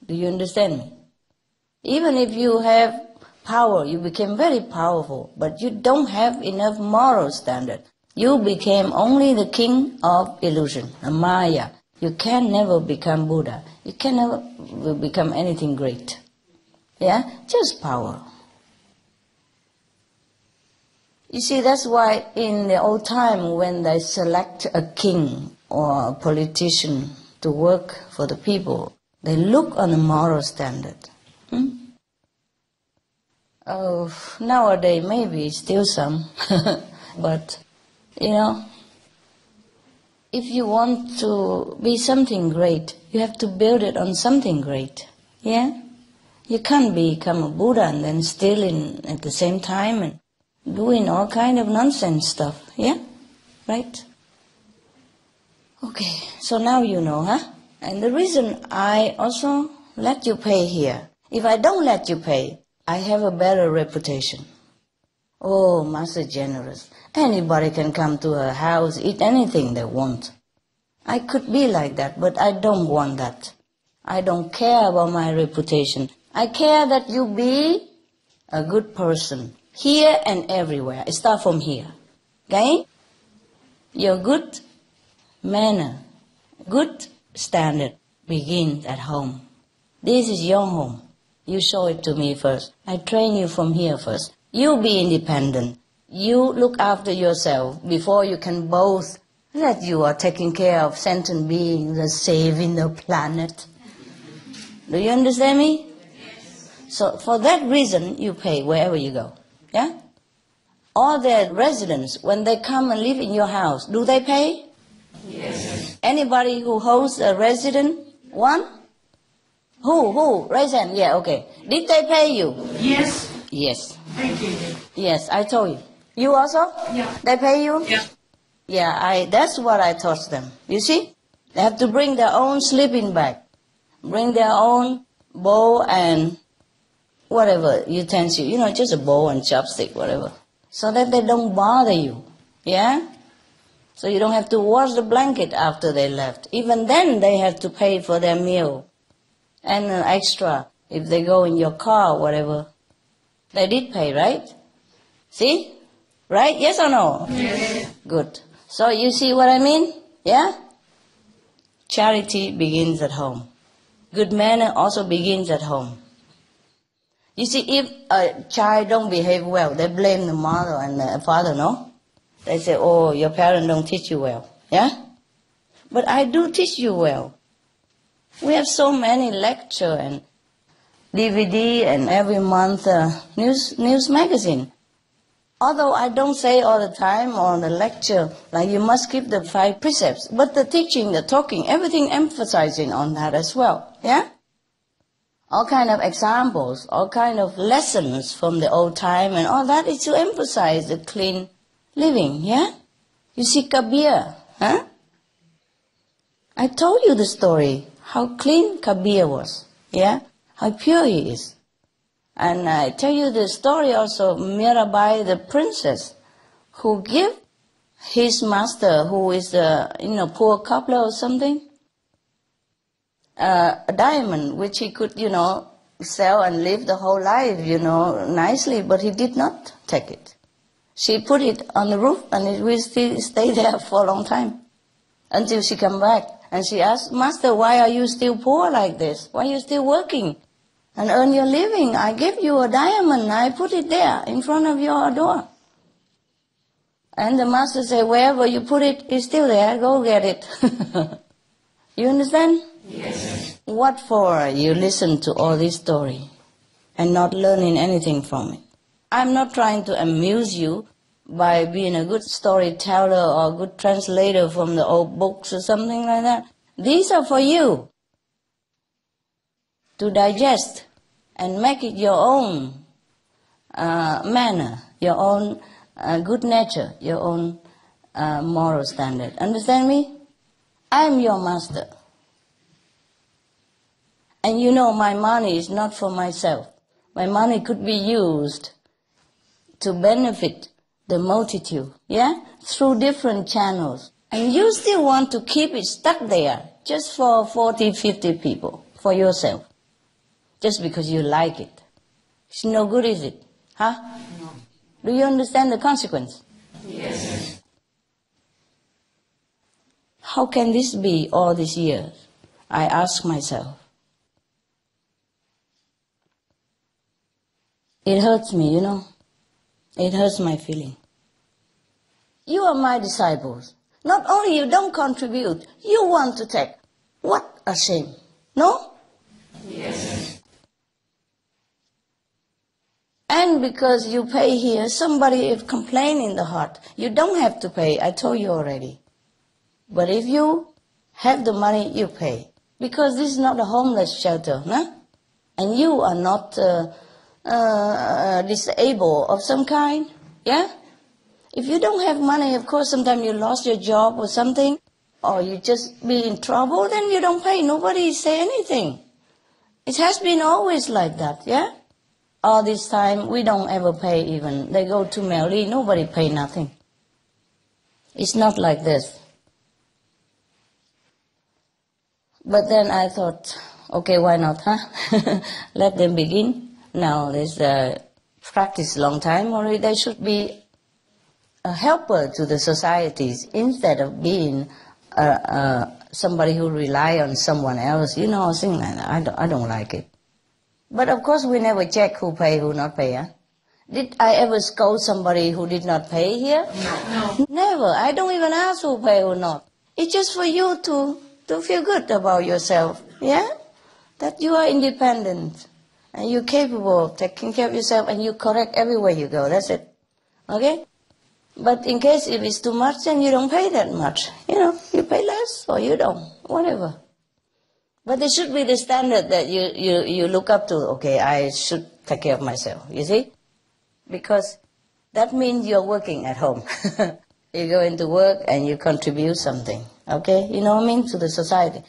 Do you understand me? Even if you have power, you became very powerful, but you don't have enough moral standard. You became only the king of illusion, a Maya. You can never become Buddha. You can never become anything great. Yeah? Just power. You see, that's why in the old time when they select a king or a politician to work for the people, they look on the moral standard. Hmm? Oh, nowadays maybe still some, <laughs> but you know, if you want to be something great, you have to build it on something great. Yeah? You can't become a Buddha and then stealing at the same time and doing all kind of nonsense stuff. Yeah? Right? Okay, so now you know, huh? And the reason I also let you pay here, if I don't let you pay, I have a better reputation. Oh, Master Generous. Anybody can come to her house, eat anything they want. I could be like that, but I don't want that. I don't care about my reputation. I care that you be a good person, here and everywhere. Start from here. Okay? Your good manner, good standard begins at home. This is your home. You show it to me first. I train you from here first. You be independent. You look after yourself before you can boast that you are taking care of sentient beings and saving the planet. Do you understand me? Yes. So for that reason, you pay wherever you go. Yeah? All the residents, when they come and live in your house, do they pay? Yes. Anybody who holds a resident, one? Who, who? Raise hand. Yeah, okay. Did they pay you? Yes. Yes. Thank you. Yes, I told you. You also? Yeah. They pay you? Yeah. Yeah, I, that's what I taught them. You see? They have to bring their own sleeping bag, bring their own bowl and whatever utensil, you know, just a bowl and chopstick, whatever, so that they don't bother you. Yeah? So you don't have to wash the blanket after they left. Even then, they have to pay for their meal and an extra if they go in your car, or whatever. They did pay, right? See? Right? Yes or no? Yes. Good. So you see what I mean? Yeah? Charity begins at home. Good manner also begins at home. You see, if a child don't behave well, they blame the mother and the father, no? They say, oh, your parent don't teach you well. Yeah? But I do teach you well. We have so many lecture and DVD and every month uh, news, news magazine. Although I don't say all the time on the lecture, like you must keep the five precepts, but the teaching, the talking, everything emphasizing on that as well. Yeah? All kind of examples, all kind of lessons from the old time and all that is to emphasize the clean living. Yeah? You see Kabir, huh? I told you the story, how clean Kabir was. Yeah? How pure he is. And I tell you the story also of Mirabai, the princess, who give his master, who is a you know poor cobbler or something, uh, a diamond which he could you know sell and live the whole life you know nicely, but he did not take it. She put it on the roof and it will still stay <laughs> there for a long time until she come back and she asked, Master, why are you still poor like this? Why are you still working? And earn your living. I give you a diamond. I put it there in front of your door. And the master said, wherever you put it, it's still there. Go get it. <laughs> you understand? Yes. What for you listen to all this story and not learning anything from it? I'm not trying to amuse you by being a good storyteller or a good translator from the old books or something like that. These are for you to digest and make it your own uh, manner, your own uh, good nature, your own uh, moral standard. Understand me? I am your master. And you know my money is not for myself. My money could be used to benefit the multitude, yeah? Through different channels. And you still want to keep it stuck there just for 40, 50 people, for yourself just because you like it. It's no good, is it? Huh? No. Do you understand the consequence? Yes. How can this be all these years? I ask myself. It hurts me, you know. It hurts my feeling. You are my disciples. Not only you don't contribute, you want to take. What a shame. No? Yes. And because you pay here, somebody is complaining in the heart. You don't have to pay, I told you already. But if you have the money, you pay. Because this is not a homeless shelter, no? And you are not uh, uh, disabled of some kind, yeah? If you don't have money, of course, sometimes you lost your job or something, or you just be in trouble, then you don't pay. Nobody say anything. It has been always like that, yeah? All this time we don't ever pay even. They go to Melly, nobody pay nothing. It's not like this. But then I thought, okay, why not, huh? <laughs> Let them begin. Now there's a practice long time already. They should be a helper to the societies instead of being uh, uh, somebody who rely on someone else. You know, thing like that. I don't, I don't like it. But of course, we never check who pay, who not pay. Huh? Did I ever scold somebody who did not pay here? No. no. Never. I don't even ask who pay or not. It's just for you to, to feel good about yourself. Yeah? That you are independent and you're capable of taking care of yourself and you correct everywhere you go. That's it. Okay? But in case if it's too much, then you don't pay that much. You know, you pay less or you don't. Whatever. But there should be the standard that you, you, you look up to. Okay, I should take care of myself, you see? Because that means you're working at home. <laughs> you go into work and you contribute something, okay? You know what I mean? To the society.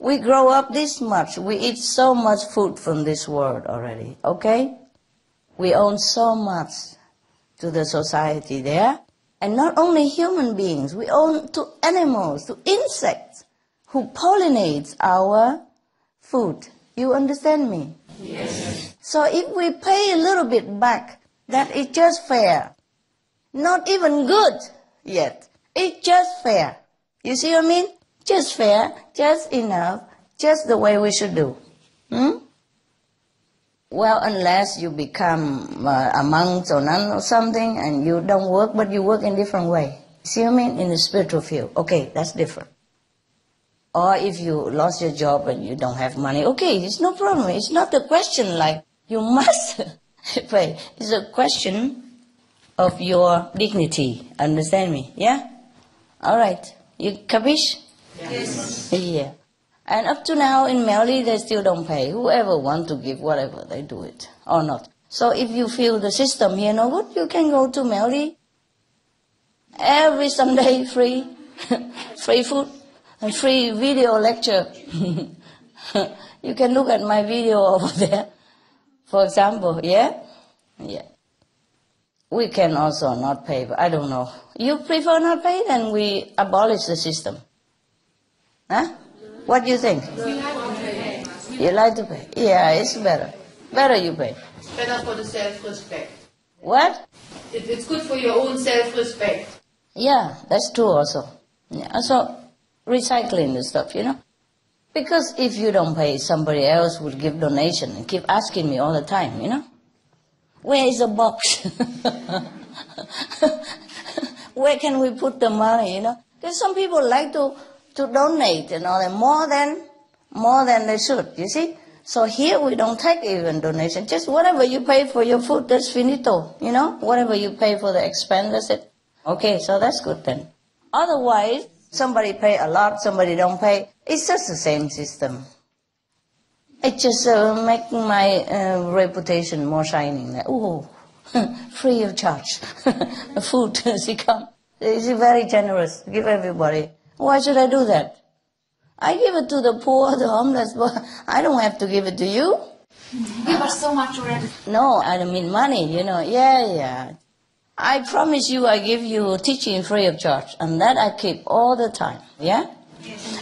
We grow up this much. We eat so much food from this world already, okay? We own so much to the society there. And not only human beings, we own to animals, to insects who pollinates our food. You understand me? Yes. So if we pay a little bit back, that is just fair. Not even good yet. It's just fair. You see what I mean? Just fair, just enough, just the way we should do. Hmm? Well, unless you become uh, a monk or nun or something and you don't work, but you work in different way. See what I mean? In the spiritual field. Okay, that's different. Or if you lost your job and you don't have money, okay, it's no problem. It's not a question like you <laughs> must pay. It's a question of your dignity. Understand me? Yeah? All right. You capish? Yes. Yeah. And up to now in Melly, they still don't pay. Whoever want to give whatever, they do it or not. So if you feel the system here no good, you can go to Melly. Every Sunday, <laughs> free, free food, and free video lecture. <laughs> you can look at my video <laughs> over there. For example, yeah? Yeah. We can also not pay, but I don't know. You prefer not pay, then we abolish the system. Huh? What do you think? You like to pay? Yeah, it's better. Better you pay. It's better for the self-respect. What? It, it's good for your own self-respect. Yeah, that's true also. Yeah, so recycling the stuff, you know. Because if you don't pay, somebody else would give donation and keep asking me all the time, you know. Where is the box? <laughs> Where can we put the money, you know? Because some people like to, to donate, you know, and more than, more than they should, you see? So here we don't take even donation. Just whatever you pay for your food, that's finito, you know? Whatever you pay for the expense, that's it. Okay, so that's good then. Otherwise, somebody pay a lot, somebody don't pay. It's just the same system. It just uh, make my uh, reputation more shining. Oh, <laughs> free of charge. <laughs> Food, <laughs> she come. She's very generous. Give everybody. Why should I do that? I give it to the poor, the homeless, but I don't have to give it to you. Give us so much already. No, I don't mean money, you know. Yeah, yeah. I promise you I give you teaching free of charge, and that I keep all the time. Yeah?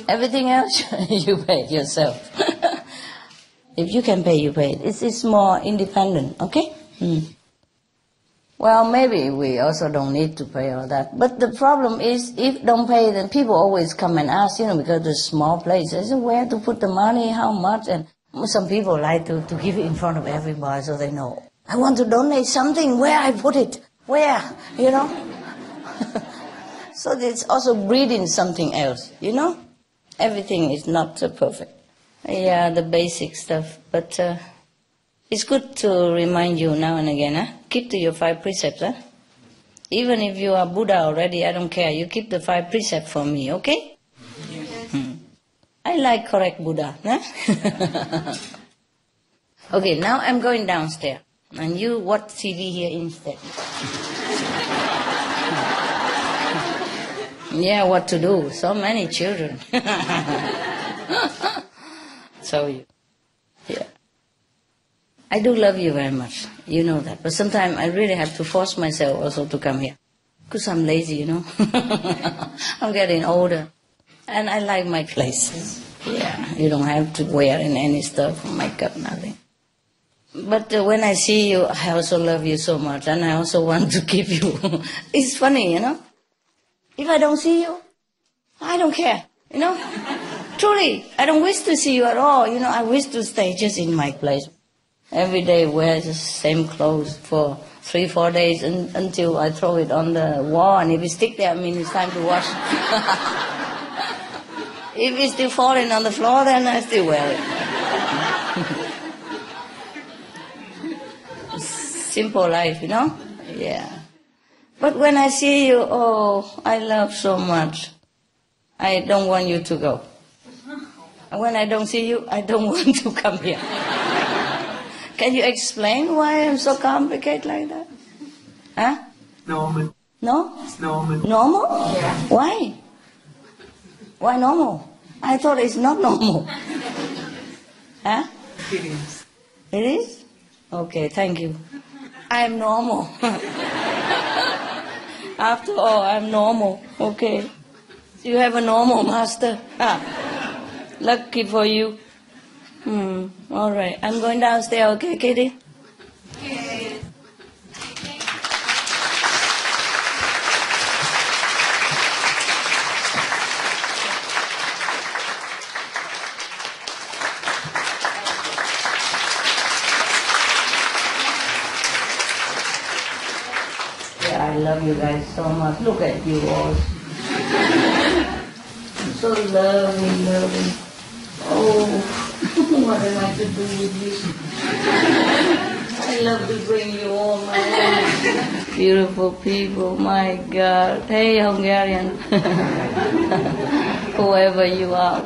Everything else <laughs> you pay yourself. <laughs> if you can pay, you pay. It's, it's more independent, okay? Hmm. Well, maybe we also don't need to pay all that. But the problem is, if don't pay, then people always come and ask, you know, because it's small place. They say, where to put the money, how much? And some people like to, to give it in front of everybody so they know. I want to donate something, where I put it? Where? You know? <laughs> so it's also breeding something else, you know? Everything is not so perfect. Yeah, the basic stuff. But uh, it's good to remind you now and again, huh? Keep to your five precepts, huh? Even if you are Buddha already, I don't care. You keep the five precepts for me, okay? Hmm. I like correct Buddha, huh? <laughs> okay, now I'm going downstairs. And you watch TV here instead. <laughs> yeah, what to do? So many children. <laughs> so you, yeah. I do love you very much. You know that. But sometimes I really have to force myself also to come here. Because I'm lazy, you know. <laughs> I'm getting older. And I like my place. Yeah, you don't have to wear in any stuff, makeup, nothing. But uh, when I see you, I also love you so much, and I also want to <laughs> keep you. it's funny, you know. If I don't see you, I don't care, you know. Truly, I don't wish to see you at all. You know, I wish to stay just in my place. Every day wear the same clothes for three, four days un- until I throw it on the wall, and if it stick there, I mean it's time to wash. <laughs> if it's still falling on the floor, then I still wear it. Simple life, you know? Yeah. But when I see you, oh, I love so much. I don't want you to go. And when I don't see you, I don't <laughs> want to come here. Can you explain why I'm so complicated like that? Huh? Normal. No? It's normal. Normal? Why? Why normal? I thought it's not normal. huh? It is. It is? Okay, thank you. I'm normal. After all, I'm normal. Okay. You have a normal master. Ah. Lucky for you. Hmm. All right. I'm going downstairs. Okay, Kitty? I love you guys so much. Look at you all. so loving, loving. Oh, <laughs> what am I to do with you? I love to bring you all my own. Beautiful people, my God. Hey, Hungarian. <laughs> Whoever you are.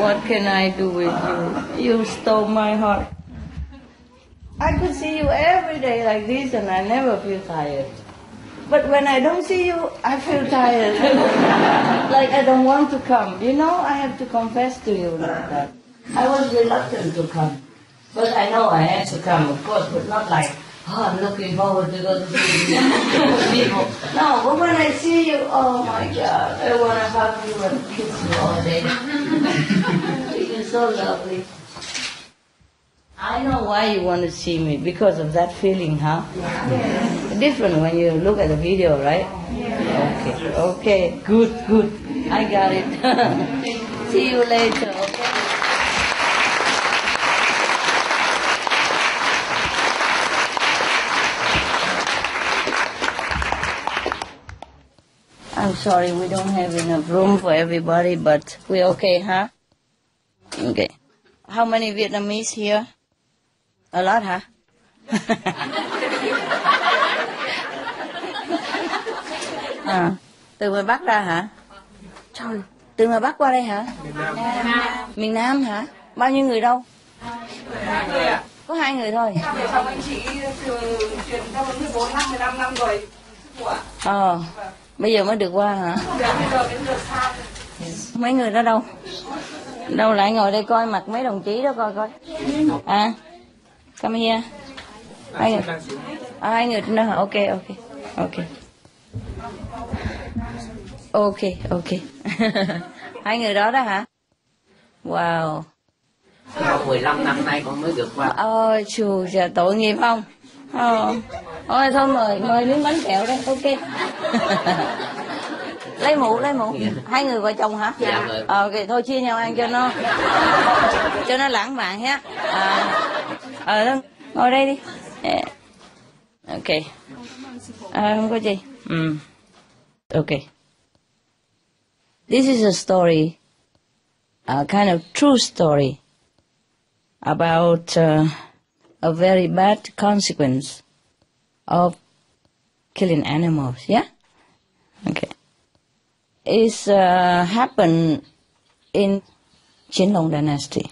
What can I do with you? You stole my heart. I could see you every day like this and I never feel tired. But when I don't see you, I feel tired. <laughs> like I don't want to come. You know, I have to confess to you like that. I was reluctant to come. But I know I had to come, of course, but not like, oh, I'm looking forward to go to. <laughs> No, but when I see you, oh my God, I want to hug you and kiss you all day. <laughs> You're so lovely. I know why you want to see me, because of that feeling, huh? Different when you look at the video, right? Okay, okay, good, good. I got it. <laughs> see you later, okay? I'm sorry, we don't have enough room for everybody, but we're okay, huh? Okay. How many Vietnamese here? A lot, huh? <laughs> à, từ ngoài Bắc ra hả? Trời, từ ngoài Bắc qua đây hả? Miền Nam hả? Bao nhiêu người đâu? Có hai người thôi. Xong anh chị truyền cho 14 năm, 15 năm rồi. Ờ, bây giờ mới được qua hả? Mấy người đó đâu? Đâu lại ngồi đây coi mặt mấy đồng chí đó coi coi. À, come here. Hai người. À, hai người trên đó hả? Ok, ok, ok. Ok, ok. <laughs> hai người đó đó hả? Wow. 15 năm nay con mới được qua. Ôi, chù, giờ tội nghiệp không? Ờ. Thôi, thôi mời, mời miếng bánh kẹo đây, ok. <laughs> lấy mũ, lấy mũ. Hai người vợ chồng hả? Dạ, vâng. Ờ, ok, thôi chia nhau ăn cho nó, cho nó lãng mạn ha. À, ờ, đó, ngồi đây đi. Dạ. Ok. À, không có gì. Ừ. Ok. This is a story, a kind of true story about uh, a very bad consequence of killing animals. Yeah? Okay. It's uh, happened in Qianlong dynasty.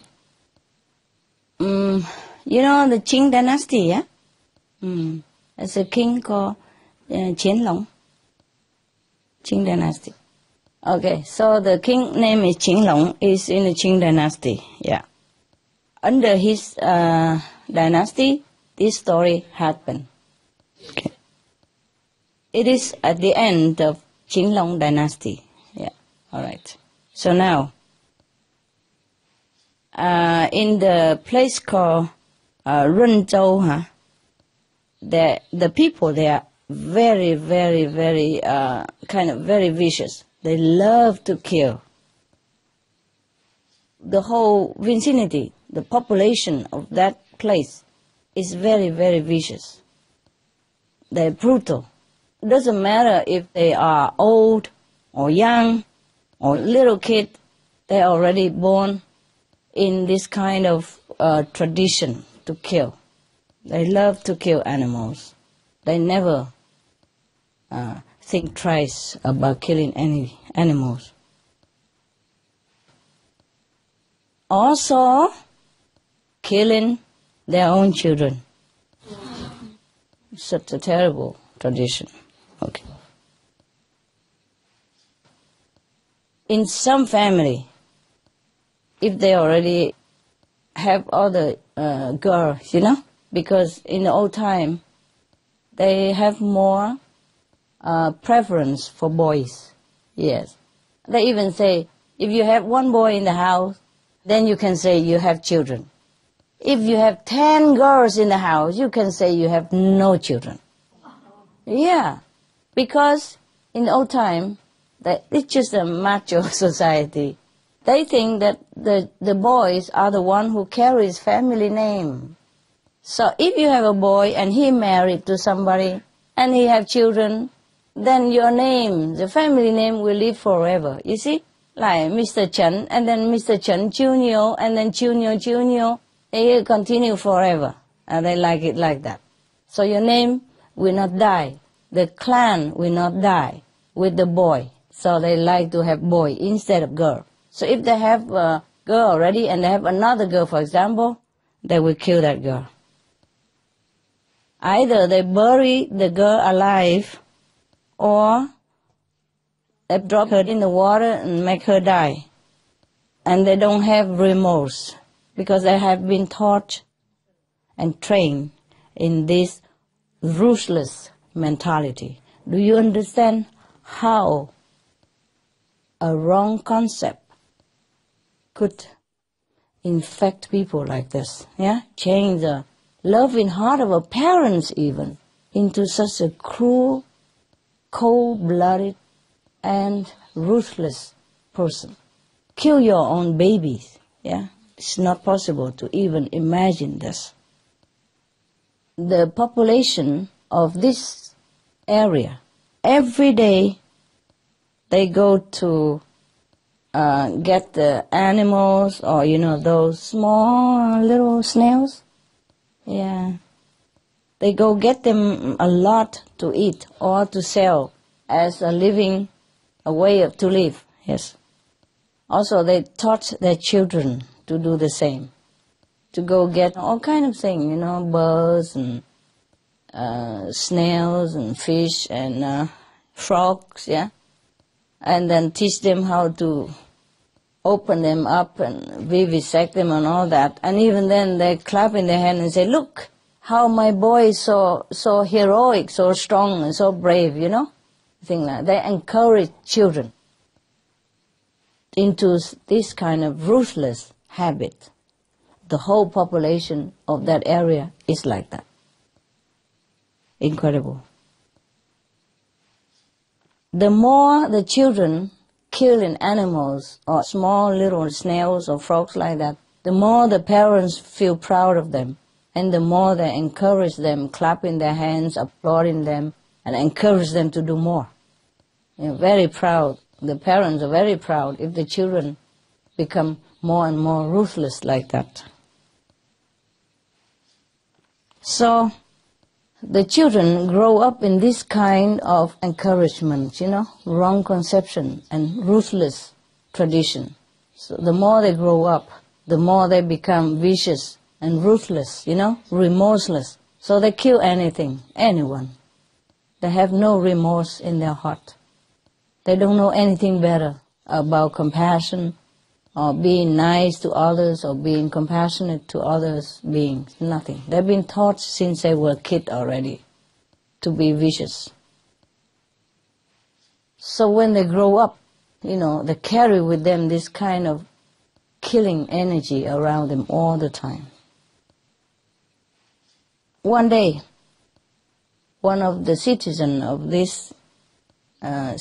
Mm, you know the Qing dynasty, yeah? Mm. There's a king called uh, Qianlong. Qing dynasty. Okay, so the king name is Qianlong, is in the Qing dynasty, yeah. Under his uh, dynasty, this story happened. Okay. It is at the end of Qianlong dynasty. All right. So now, uh, in the place called uh, Runzhou, huh, the, the people there are very, very, very, uh, kind of very vicious. They love to kill. The whole vicinity, the population of that place is very, very vicious. They're brutal. It doesn't matter if they are old or young or little kid, they're already born in this kind of uh, tradition to kill. They love to kill animals. They never uh, think twice about killing any animals. Also, killing their own children. Such a terrible tradition. Okay. In some family, if they already have other uh, girls, you know, because in the old time, they have more uh, preference for boys. Yes. They even say, if you have one boy in the house, then you can say you have children. If you have ten girls in the house, you can say you have no children. Yeah, because in old time, that it's just a macho <laughs> society. They think that the, the boys are the one who carries family name. So if you have a boy and he married to somebody and he have children, then your name, the family name will live forever. You see? Like Mr. Chen and then Mr. Chen Junior and then Junior Junior. They will continue forever. And they like it like that. So your name will not die. The clan will not die with the boy. So they like to have boy instead of girl. So if they have a girl already and they have another girl, for example, they will kill that girl. Either they bury the girl alive or they drop her in the water and make her die. And they don't have remorse because they have been taught and trained in this ruthless mentality. Do you understand how a wrong concept could infect people like this? Yeah? Change the loving heart of a parents even into such a cruel, cold-blooded, and ruthless person. Kill your own babies. Yeah? It's not possible to even imagine this. The population of this area, every day they go to uh, get the animals or, you know, those small little snails. Yeah. They go get them a lot to eat or to sell as a living, a way of, to live, yes. Also, they taught their children to do the same, to go get all kind of things, you know, birds and uh, snails and fish and uh, frogs, yeah, and then teach them how to open them up and vivisect them and all that. And even then, they clap in their hand and say, "Look, how my boy is so so heroic, so strong, and so brave," you know, thing like they encourage children into this kind of ruthless habit. The whole population of that area is like that. Incredible. The more the children killing animals or small little snails or frogs like that, the more the parents feel proud of them and the more they encourage them, clapping their hands, applauding them, and encourage them to do more. You're very proud. The parents are very proud if the children become more and more ruthless like that. So, the children grow up in this kind of encouragement, you know, wrong conception and ruthless tradition. So the more they grow up, the more they become vicious and ruthless, you know, remorseless. So they kill anything, anyone. They have no remorse in their heart. They don't know anything better about compassion or being nice to others or being compassionate to others beings. Nothing. They've been taught since they were kid already to be vicious. So when they grow up, you know, they carry with them this kind of killing energy around them all the time. One day, one of the citizens of this uh,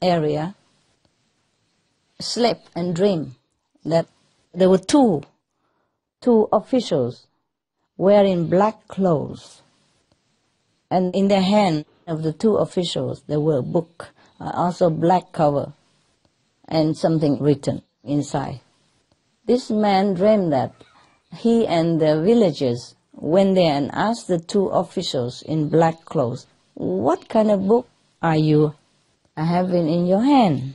area slept and dreamed that there were two, two officials wearing black clothes. And in the hand of the two officials, there were a book, uh, also black cover, and something written inside. This man dreamed that he and the villagers went there and asked the two officials in black clothes, what kind of book are you having in your hand?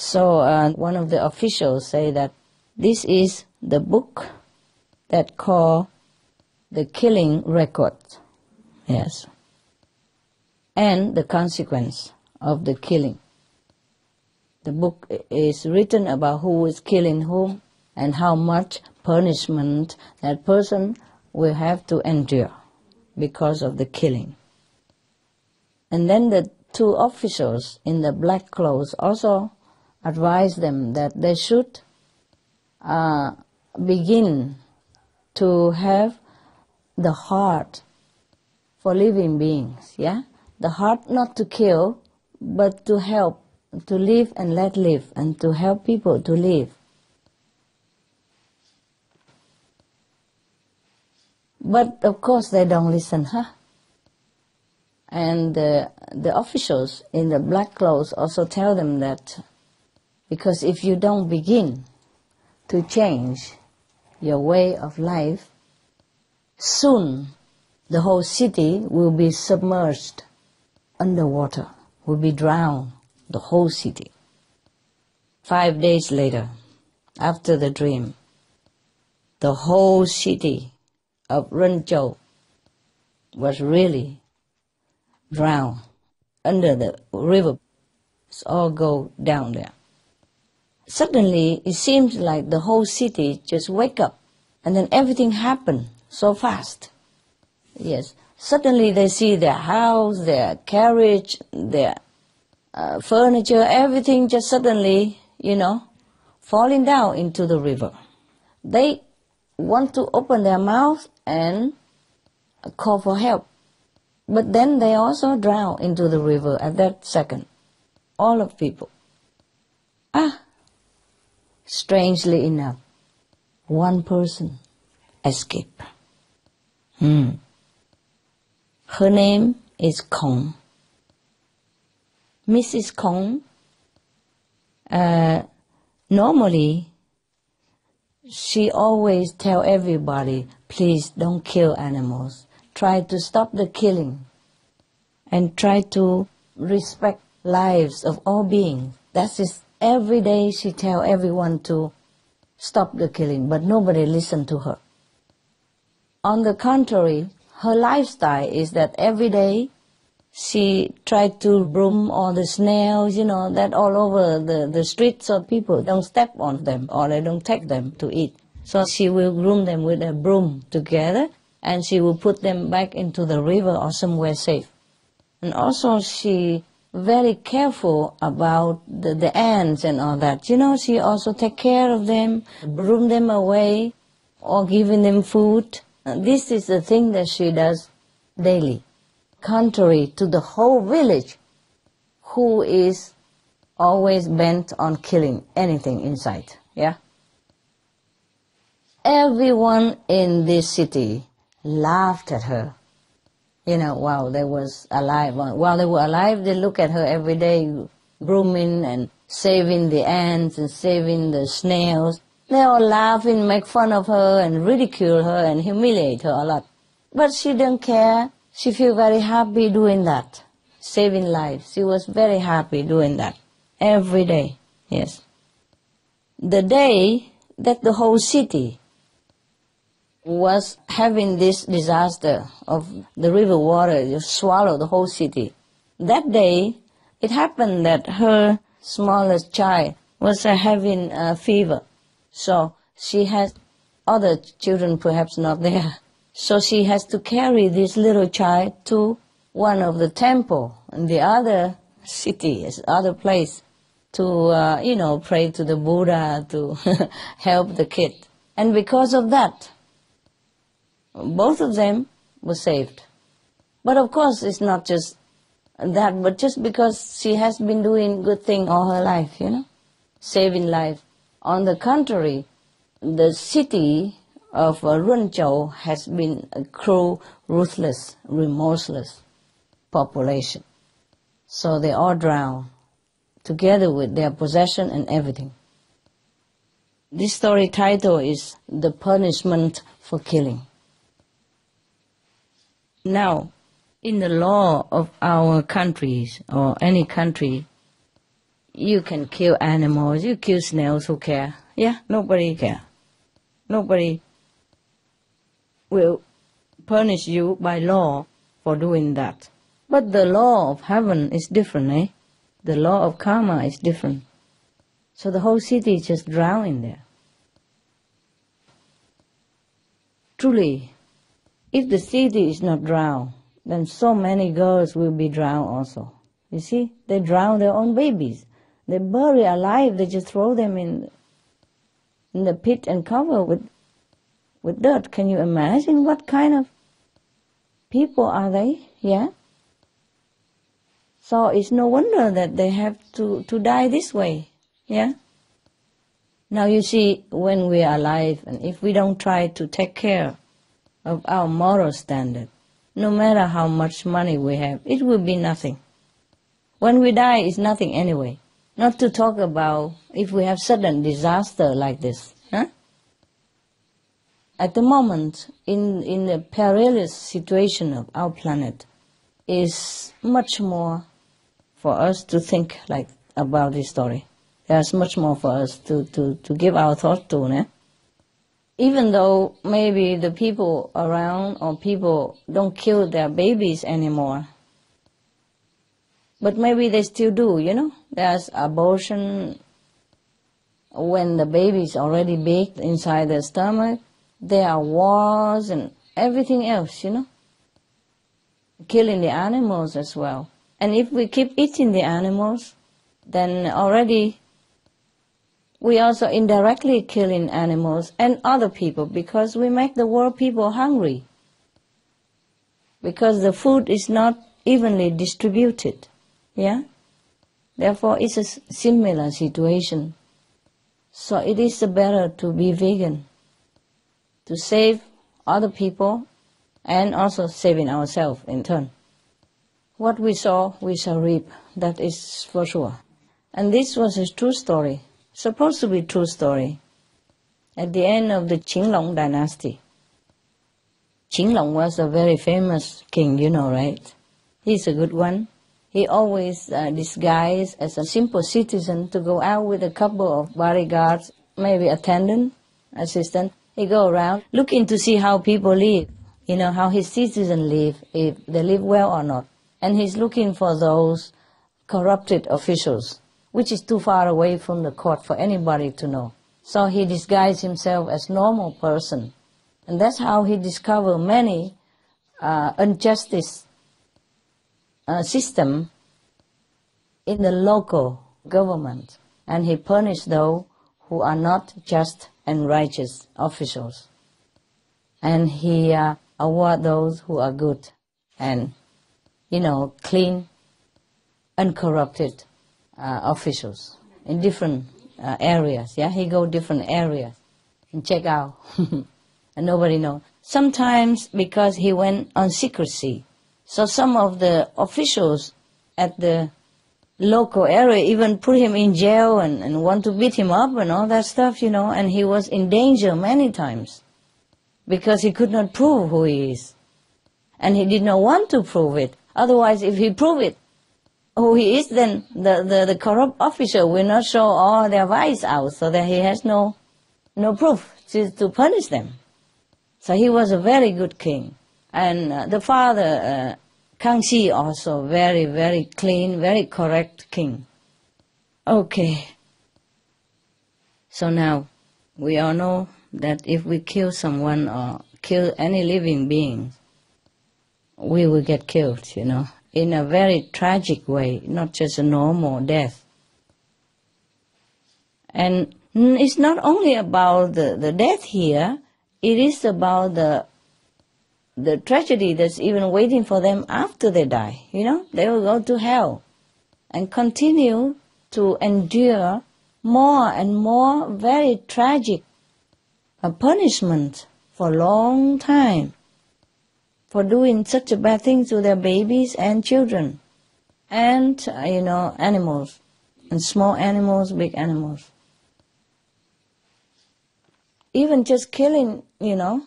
So uh, one of the officials say that this is the book that called the killing record. Yes. And the consequence of the killing. The book is written about who is killing whom and how much punishment that person will have to endure because of the killing. And then the two officials in the black clothes also advise them that they should uh, begin to have the heart for living beings, yeah? The heart not to kill, but to help, to live and let live, and to help people to live. But of course they don't listen, huh? And uh, the officials in the black clothes also tell them that because if you don't begin to change your way of life, soon the whole city will be submerged underwater, will be drowned, the whole city. Five days later, after the dream, the whole city of Renzhou was really drowned under the river. It's all go down there. Suddenly, it seems like the whole city just wake up, and then everything happened so fast. Yes, suddenly they see their house, their carriage, their uh, furniture, everything just suddenly, you know, falling down into the river. They want to open their mouth and call for help. But then they also drown into the river at that second. All of people. Ah, strangely enough, one person escaped. Hmm. Her name is Kong. Mrs. Kong, uh, normally she always tell everybody, please don't kill animals. Try to stop the killing and try to respect lives of all beings. That is every day she tell everyone to stop the killing, but nobody listen to her. On the contrary, her lifestyle is that every day she tried to broom all the snails, you know, that all over the, the streets so people don't step on them or they don't take them to eat. So she will groom them with a broom together and she will put them back into the river or somewhere safe. And also she very careful about the, the ants and all that. You know, she also take care of them, broom them away or giving them food. Uh, this is the thing that she does daily contrary to the whole village who is always bent on killing anything in sight. Yeah? Everyone in this city laughed at her. You know, while they was alive. While they were alive, they look at her every day, grooming and saving the ants and saving the snails. They all laugh and make fun of her and ridicule her and humiliate her a lot. But she didn't care she feel very happy doing that, saving lives. She was very happy doing that every day. Yes. The day that the whole city was having this disaster of the river water just swallow the whole city. That day, it happened that her smallest child was uh, having a fever. So she had other children perhaps not there. So she has to carry this little child to one of the temple in the other city, other place, to, uh, you know, pray to the Buddha, to <laughs> help the kid. And because of that, both of them were saved. But of course, it's not just that, but just because she has been doing good thing all her life, you know, saving life. On the contrary, the city of Runzhou has been a cruel, ruthless, remorseless population. So they all drown, together with their possession and everything. This story title is The Punishment for Killing. Now, in the law of our countries, or any country, you can kill animals, you kill snails, who care? Yeah, nobody care. Nobody will punish you by law for doing that. But the law of heaven is different, eh? The law of karma is different. So the whole city is just drowning there. Truly, if the city is not drowned, then so many girls will be drowned also. You see, they drown their own babies. They bury alive, they just throw them in, in the pit and cover with with dirt. Can you imagine what kind of people are they? Yeah. So it's no wonder that they have to, to die this way. Yeah. Now you see, when we are alive, and if we don't try to take care of our moral standard. No matter how much money we have, it will be nothing. When we die, it's nothing anyway. Not to talk about if we have sudden disaster like this. Huh? At the moment, in, in the perilous situation of our planet, is much more for us to think like about this story. There's much more for us to, to, to give our thought to. Ne? Even though maybe the people around or people don't kill their babies anymore, but maybe they still do, you know. There's abortion when the baby is already big inside the stomach. There are wars and everything else, you know. Killing the animals as well. And if we keep eating the animals, then already we also indirectly killing animals and other people because we make the world people hungry. Because the food is not evenly distributed. Yeah? Therefore, it's a similar situation. So it is better to be vegan, to save other people and also saving ourselves in turn. What we saw, we shall reap, that is for sure. And this was a true story, supposed to be true story. At the end of the Qianlong dynasty, Qianlong was a very famous king, you know, right? He's a good one. He always uh, disguised as a simple citizen to go out with a couple of bodyguards, maybe attendant, assistant. He go around looking to see how people live, you know, how his citizens live, if they live well or not. And he's looking for those corrupted officials, which is too far away from the court for anybody to know. So he disguised himself as normal person. And that's how he discovered many uh, injustice uh, system in the local government, and he punished those who are not just and righteous officials. And he uh, award those who are good and, you know, clean, uncorrupted uh, officials in different uh, areas. Yeah, he go different areas and check out, <laughs> and nobody know. Sometimes because he went on secrecy, so some of the officials at the local area even put him in jail and, and want to beat him up and all that stuff, you know, and he was in danger many times because he could not prove who he is. And he did not want to prove it. Otherwise, if he prove it, who he is, then the, the, the corrupt official will not show all their vice out so that he has no, no proof to, to punish them. So he was a very good king. And uh, the father, uh, Kangxi, also very, very clean, very correct king. Okay. So now, we all know that if we kill someone or kill any living being, we will get killed, you know, in a very tragic way, not just a normal death. And it's not only about the, the death here, it is about the the tragedy that's even waiting for them after they die. You know, they will go to hell and continue to endure more and more very tragic punishment for a long time for doing such a bad thing to their babies and children and, you know, animals and small animals, big animals. Even just killing, you know,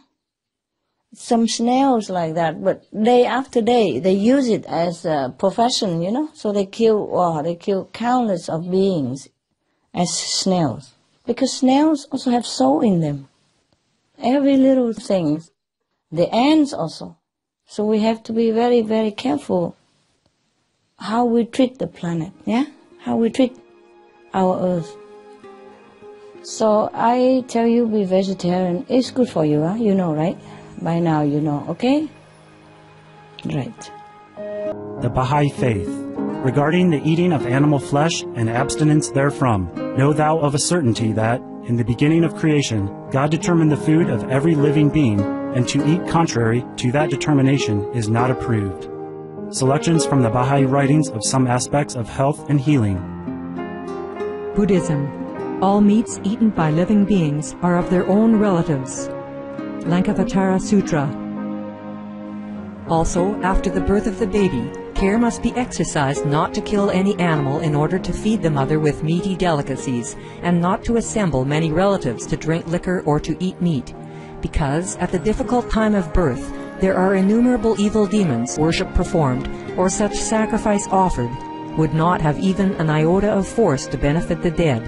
some snails like that, but day after day they use it as a profession, you know. So they kill, oh, they kill countless of beings as snails, because snails also have soul in them. Every little thing, the ants also. So we have to be very, very careful how we treat the planet, yeah, how we treat our earth. So I tell you, be vegetarian. It's good for you, huh? you know, right? By now you know, okay? Right. The Baha'i Faith. Regarding the eating of animal flesh and abstinence therefrom, know thou of a certainty that, in the beginning of creation, God determined the food of every living being, and to eat contrary to that determination is not approved. Selections from the Baha'i writings of some aspects of health and healing. Buddhism. All meats eaten by living beings are of their own relatives. Lankavatara Sutra, Also, after the birth of the baby, care must be exercised not to kill any animal in order to feed the mother with meaty delicacies, and not to assemble many relatives to drink liquor or to eat meat, because at the difficult time of birth there are innumerable evil demons worship performed, or such sacrifice offered, would not have even an iota of force to benefit the dead,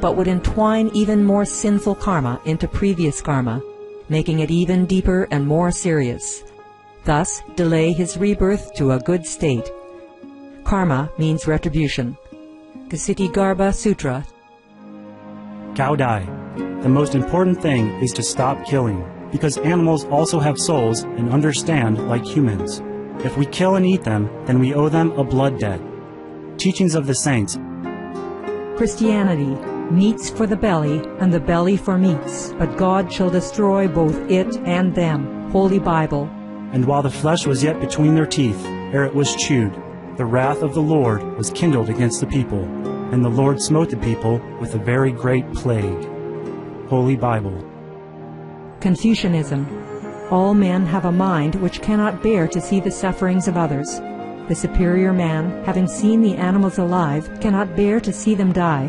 but would entwine even more sinful karma into previous karma, making it even deeper and more serious. Thus, delay his rebirth to a good state. Karma means retribution. Ksitigarbha Sutra. Cao Dai. The most important thing is to stop killing, because animals also have souls and understand like humans. If we kill and eat them, then we owe them a blood debt. Teachings of the Saints. Christianity. Meats for the belly, and the belly for meats, but God shall destroy both it and them. Holy Bible. And while the flesh was yet between their teeth, ere it was chewed, the wrath of the Lord was kindled against the people, and the Lord smote the people with a very great plague. Holy Bible. Confucianism. All men have a mind which cannot bear to see the sufferings of others. The superior man, having seen the animals alive, cannot bear to see them die.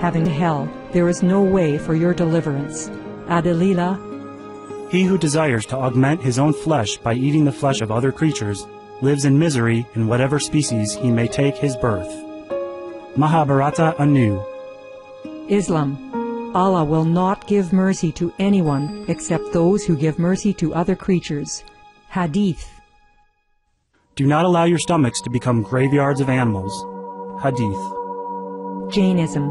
Having hell, there is no way for your deliverance. Adelila, He who desires to augment his own flesh by eating the flesh of other creatures lives in misery in whatever species he may take his birth. Mahabharata anew. Islam. Allah will not give mercy to anyone except those who give mercy to other creatures. Hadith. Do not allow your stomachs to become graveyards of animals. Hadith. Jainism.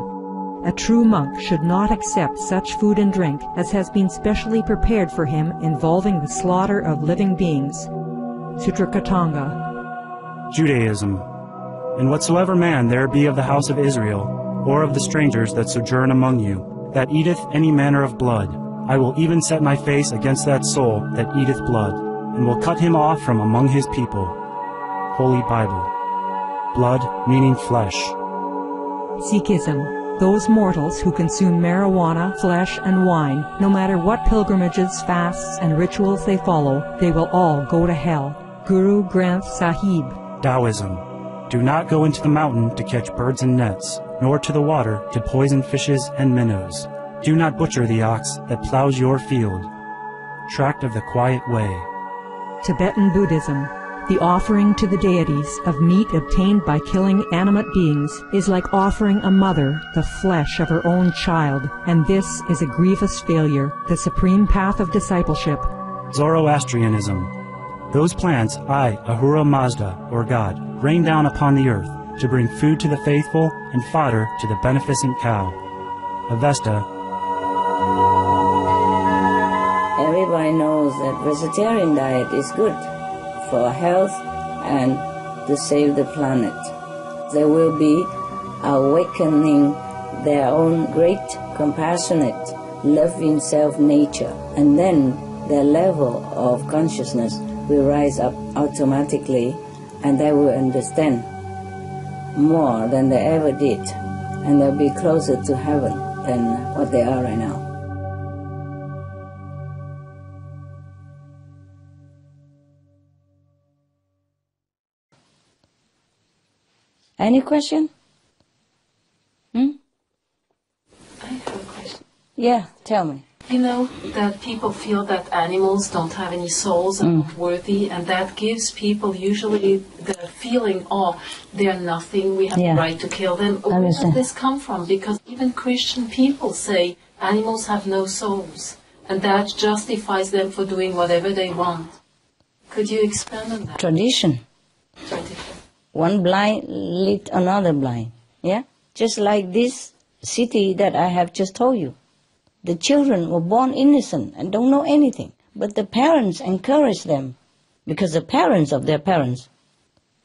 A true monk should not accept such food and drink as has been specially prepared for him involving the slaughter of living beings. Sutrakatanga. Judaism. And whatsoever man there be of the house of Israel, or of the strangers that sojourn among you, that eateth any manner of blood, I will even set my face against that soul that eateth blood, and will cut him off from among his people. Holy Bible. Blood meaning flesh. Sikhism. Those mortals who consume marijuana, flesh, and wine, no matter what pilgrimages, fasts, and rituals they follow, they will all go to hell. Guru Granth Sahib. Taoism. Do not go into the mountain to catch birds and nets, nor to the water to poison fishes and minnows. Do not butcher the ox that plows your field. Tract of the Quiet Way. Tibetan Buddhism. The offering to the deities of meat obtained by killing animate beings is like offering a mother the flesh of her own child, and this is a grievous failure, the supreme path of discipleship. Zoroastrianism. Those plants I, Ahura Mazda, or God, rain down upon the earth to bring food to the faithful and fodder to the beneficent cow. Avesta. Everybody knows that vegetarian diet is good for health and to save the planet. They will be awakening their own great compassionate, loving self nature, and then their level of consciousness will rise up automatically and they will understand more than they ever did, and they'll be closer to heaven than what they are right now. Any question? Hmm? I have a question. Yeah, tell me. You know that people feel that animals don't have any souls and mm. not worthy, and that gives people usually the feeling, oh, they're nothing, we have Yeah. the right to kill them. Where does this come from? Because even Christian people say animals have no souls, and that justifies them for doing whatever they want. Could you expand on that? Tradition. One blind lead another blind. Yeah? Just like this city that I have just told you. The children were born innocent and don't know anything. But the parents encourage them because the parents of their parents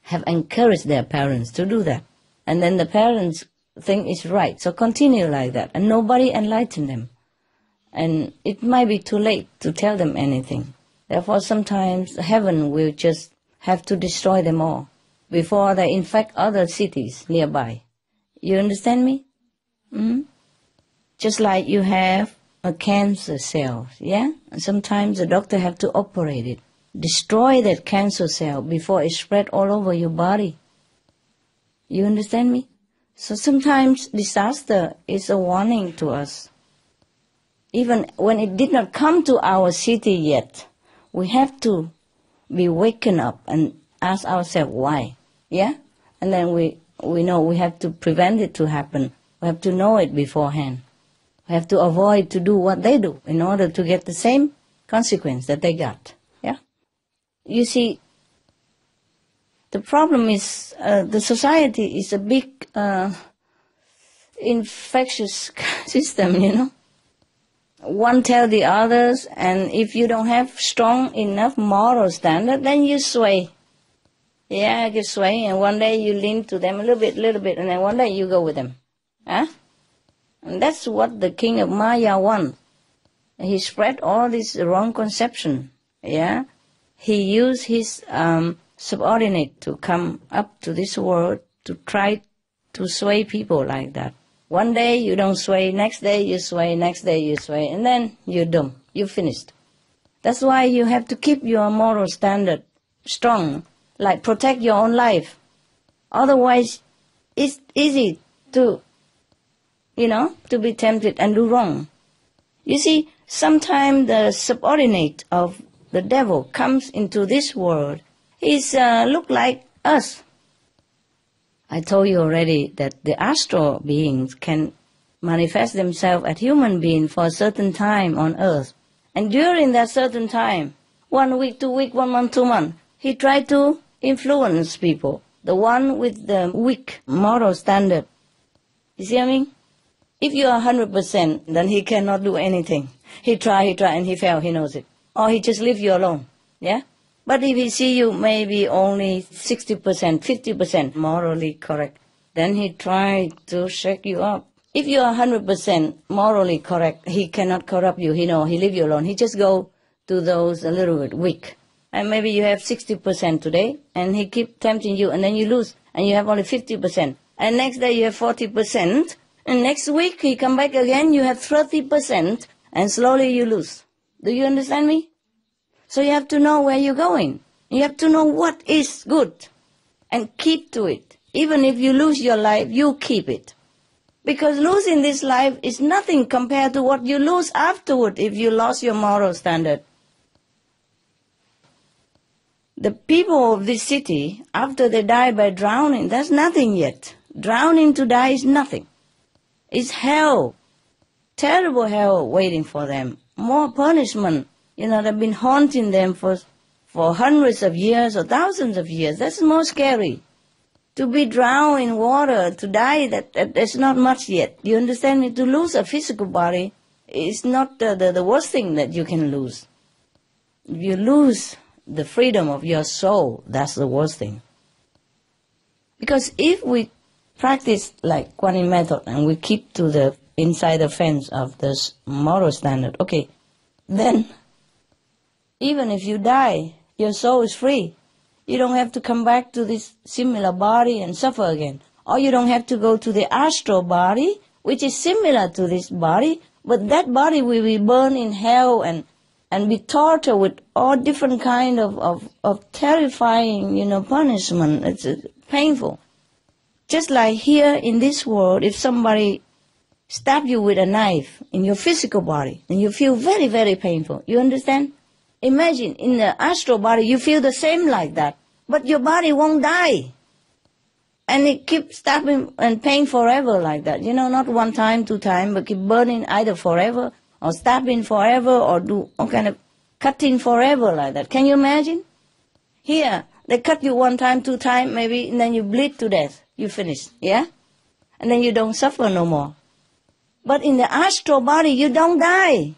have encouraged their parents to do that. And then the parents think it's right. So continue like that. And nobody enlightened them. And it might be too late to tell them anything. Therefore, sometimes heaven will just have to destroy them all before they infect other cities nearby. You understand me? hmm Just like you have a cancer cell, yeah? Sometimes the doctor have to operate it destroy that cancer cell before it spread all over your body. You understand me? So sometimes disaster is a warning to us. Even when it did not come to our city yet, we have to be waken up and ask ourselves why. Yeah? And then we, we know we have to prevent it to happen. We have to know it beforehand. We have to avoid to do what they do in order to get the same consequence that they got. Yeah? You see, the problem is uh, the society is a big uh, infectious <laughs> system, you know. One tell the others, and if you don't have strong enough moral standard, then you sway. Yeah, you sway, and one day you lean to them a little bit, little bit, and then one day you go with them. Huh? And that's what the king of Maya wants. He spread all this wrong conception. Yeah? He used his um, subordinate to come up to this world to try to sway people like that. One day you don't sway, next day you sway, next day you sway, and then you're done. You're finished. That's why you have to keep your moral standard strong, like protect your own life. Otherwise, it's easy to, you know, to be tempted and do wrong. You see, sometimes the subordinate of the devil comes into this world. He's uh, look like us. I told you already that the astral beings can manifest themselves as human beings for a certain time on earth. And during that certain time, one week, two week, one month, two months, he tried to influence people. The one with the weak moral standard. You see what I mean? If you are 100%, then he cannot do anything. He try, he try, and he fail, he knows it. Or he just leave you alone. Yeah? But if he see you maybe only 60%, 50% morally correct, then he try to shake you up. If you are 100% morally correct, he cannot corrupt you. He know, he leave you alone. He just go to those a little bit weak. And maybe you have 60% today, and he keep tempting you, and then you lose, and you have only 50%. And next day you have 40%, and next week you come back again, you have 30%, and slowly you lose. Do you understand me? So you have to know where you're going. You have to know what is good and keep to it. Even if you lose your life, you keep it. Because losing this life is nothing compared to what you lose afterward if you lost your moral standard. The people of this city, after they die by drowning, that's nothing yet. Drowning to die is nothing. It's hell. Terrible hell waiting for them. More punishment. You know, they've been haunting them for, for hundreds of years or thousands of years. That's more scary. To be drowned in water, to die, that, that that's not much yet. You understand me? To lose a physical body is not the, the, the worst thing that you can lose. If you lose the freedom of your soul, that's the worst thing. Because if we practice like Kuan method and we keep to the inside the fence of this moral standard, okay, then even if you die, your soul is free. You don't have to come back to this similar body and suffer again. Or you don't have to go to the astral body, which is similar to this body, but that body will be burned in hell and, and be tortured with all different kind of, of, of terrifying, you know, punishment. It's uh, painful. Just like here in this world, if somebody stab you with a knife in your physical body, and you feel very, very painful. You understand? Imagine in the astral body, you feel the same like that, but your body won't die. And it keeps stabbing and pain forever like that. You know, not one time, two time, but keep burning either forever or stabbing forever or do all kind of cutting forever like that. Can you imagine? Here, they cut you one time, two time, maybe, and then you bleed to death. You finish, yeah? And then you don't suffer no more. But in the astral body, you don't die.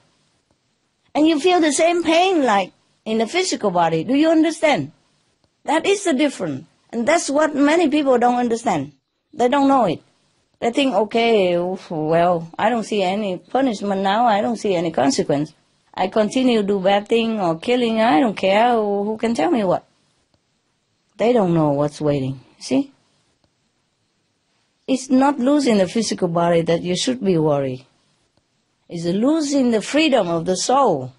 And you feel the same pain like in the physical body. Do you understand? That is the difference. And that's what many people don't understand. They don't know it. They think, okay, well, I don't see any punishment now. I don't see any consequence. I continue to do bad thing or killing. I don't care. Who can tell me what? They don't know what's waiting. See? It's not losing the physical body that you should be worried. It's losing the freedom of the soul.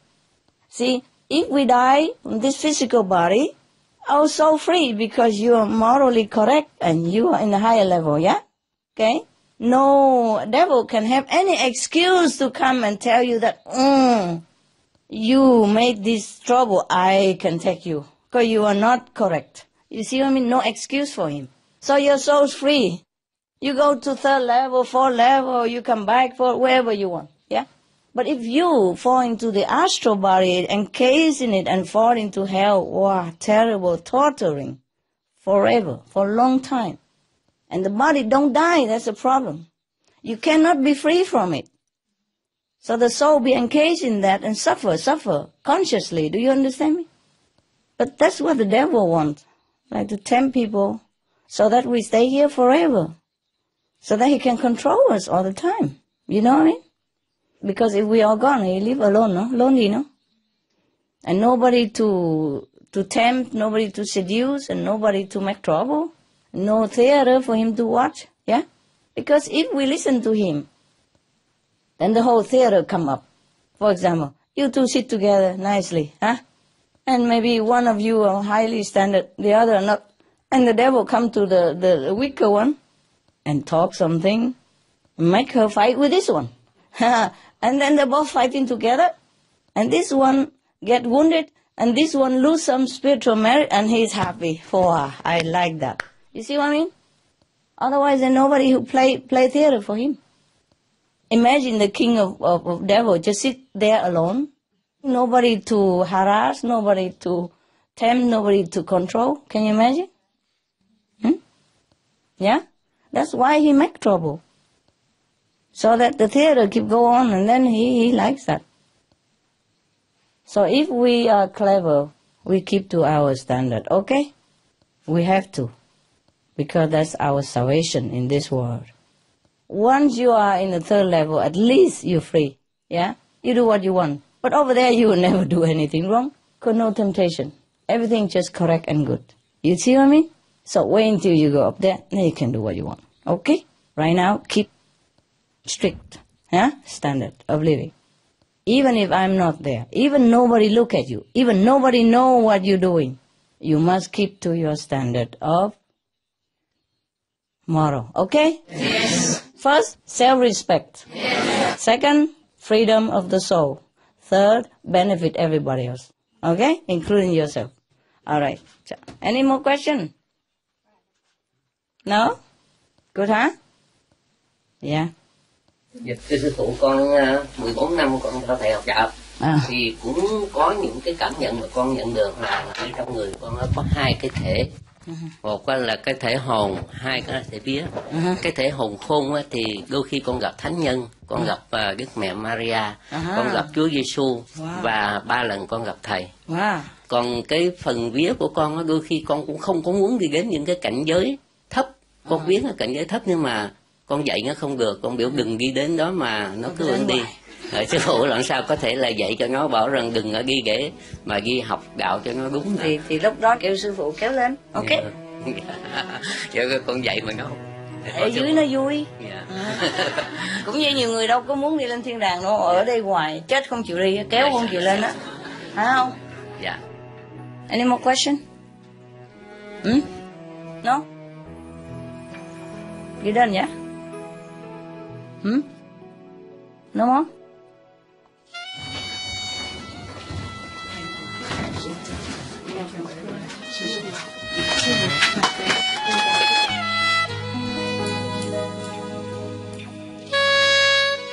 See, if we die from this physical body, our soul free because you are morally correct and you are in a higher level, yeah? Okay? No devil can have any excuse to come and tell you that, mm, you made this trouble, I can take you. Because you are not correct. You see what I mean? No excuse for him. So your soul's free. You go to third level, fourth level, you come back for wherever you want. Yeah? But if you fall into the astral body, encase in it and fall into hell, wow, terrible, torturing. Forever, for a long time. And the body don't die, that's a problem. You cannot be free from it. So the soul be encased in that and suffer, suffer, consciously. Do you understand me? But that's what the devil wants. Like to tempt people so that we stay here forever. So that he can control us all the time. You know what I mean? Because if we are gone, he live alone, no? Lonely, no? And nobody to to tempt, nobody to seduce, and nobody to make trouble. No theater for him to watch, yeah? Because if we listen to him, then the whole theater come up. For example, you two sit together nicely, huh? And maybe one of you are highly standard, the other not. And the devil come to the, the weaker one and talk something, make her fight with this one. <laughs> and then they're both fighting together. And this one get wounded and this one lose some spiritual merit and he's happy for her. I like that. You see what I mean? Otherwise there's nobody who play, play theater for him. Imagine the king of, of, of devil just sit there alone. Nobody to harass, nobody to tempt, nobody to control. Can you imagine? Hmm? Yeah? That's why he make trouble. So that the theater keep go on and then he, he likes that. So if we are clever, we keep to our standard, okay? We have to. Because that's our salvation in this world. Once you are in the third level, at least you're free. Yeah? You do what you want. But over there, you will <laughs> never do anything wrong. Cause no temptation. Everything just correct and good. You see what I mean? So wait until you go up there, then you can do what you want. Okay? Right now, keep strict yeah? standard of living. Even if I'm not there, even nobody look at you, even nobody know what you're doing, you must keep to your standard of moral. Okay? Yes. First, self-respect. Yes. Second, freedom of the soul. Third, benefit everybody else. Okay? Including yourself. All right. Any more question? No? Good, huh? Yeah. Dạ, thưa sư phụ con uh, 14 năm con theo thầy học đạo à. thì cũng có những cái cảm nhận mà con nhận được là ở trong người con nó có hai cái thể một là cái thể hồn hai cái là thể vía uh-huh. cái thể hồn khôn á, thì đôi khi con gặp thánh nhân con uh-huh. gặp uh, đức mẹ Maria uh-huh. con gặp Chúa Giêsu wow. và ba lần con gặp thầy wow. còn cái phần vía của con á, đôi khi con cũng không có muốn đi đến những cái cảnh giới thấp con biết là cảnh giới thấp nhưng mà con dạy nó không được. Con biểu đừng đi đến đó mà nó cứ đi. rồi sư phụ làm sao có thể là dạy cho nó bảo rằng đừng ở ghi ghế mà ghi học đạo cho nó đúng thì thì lúc đó kêu sư phụ kéo lên. Ok. Dạ. <laughs> Con dạy mà nó ở dưới nó vui. Yeah. à. cũng như nhiều người đâu có muốn đi lên thiên đàng đâu. Ở đây hoài chết không chịu đi kéo không chịu lên á. Phải không? Dạ. Yeah. any more question? Hmm? no you done yeah hmm? No more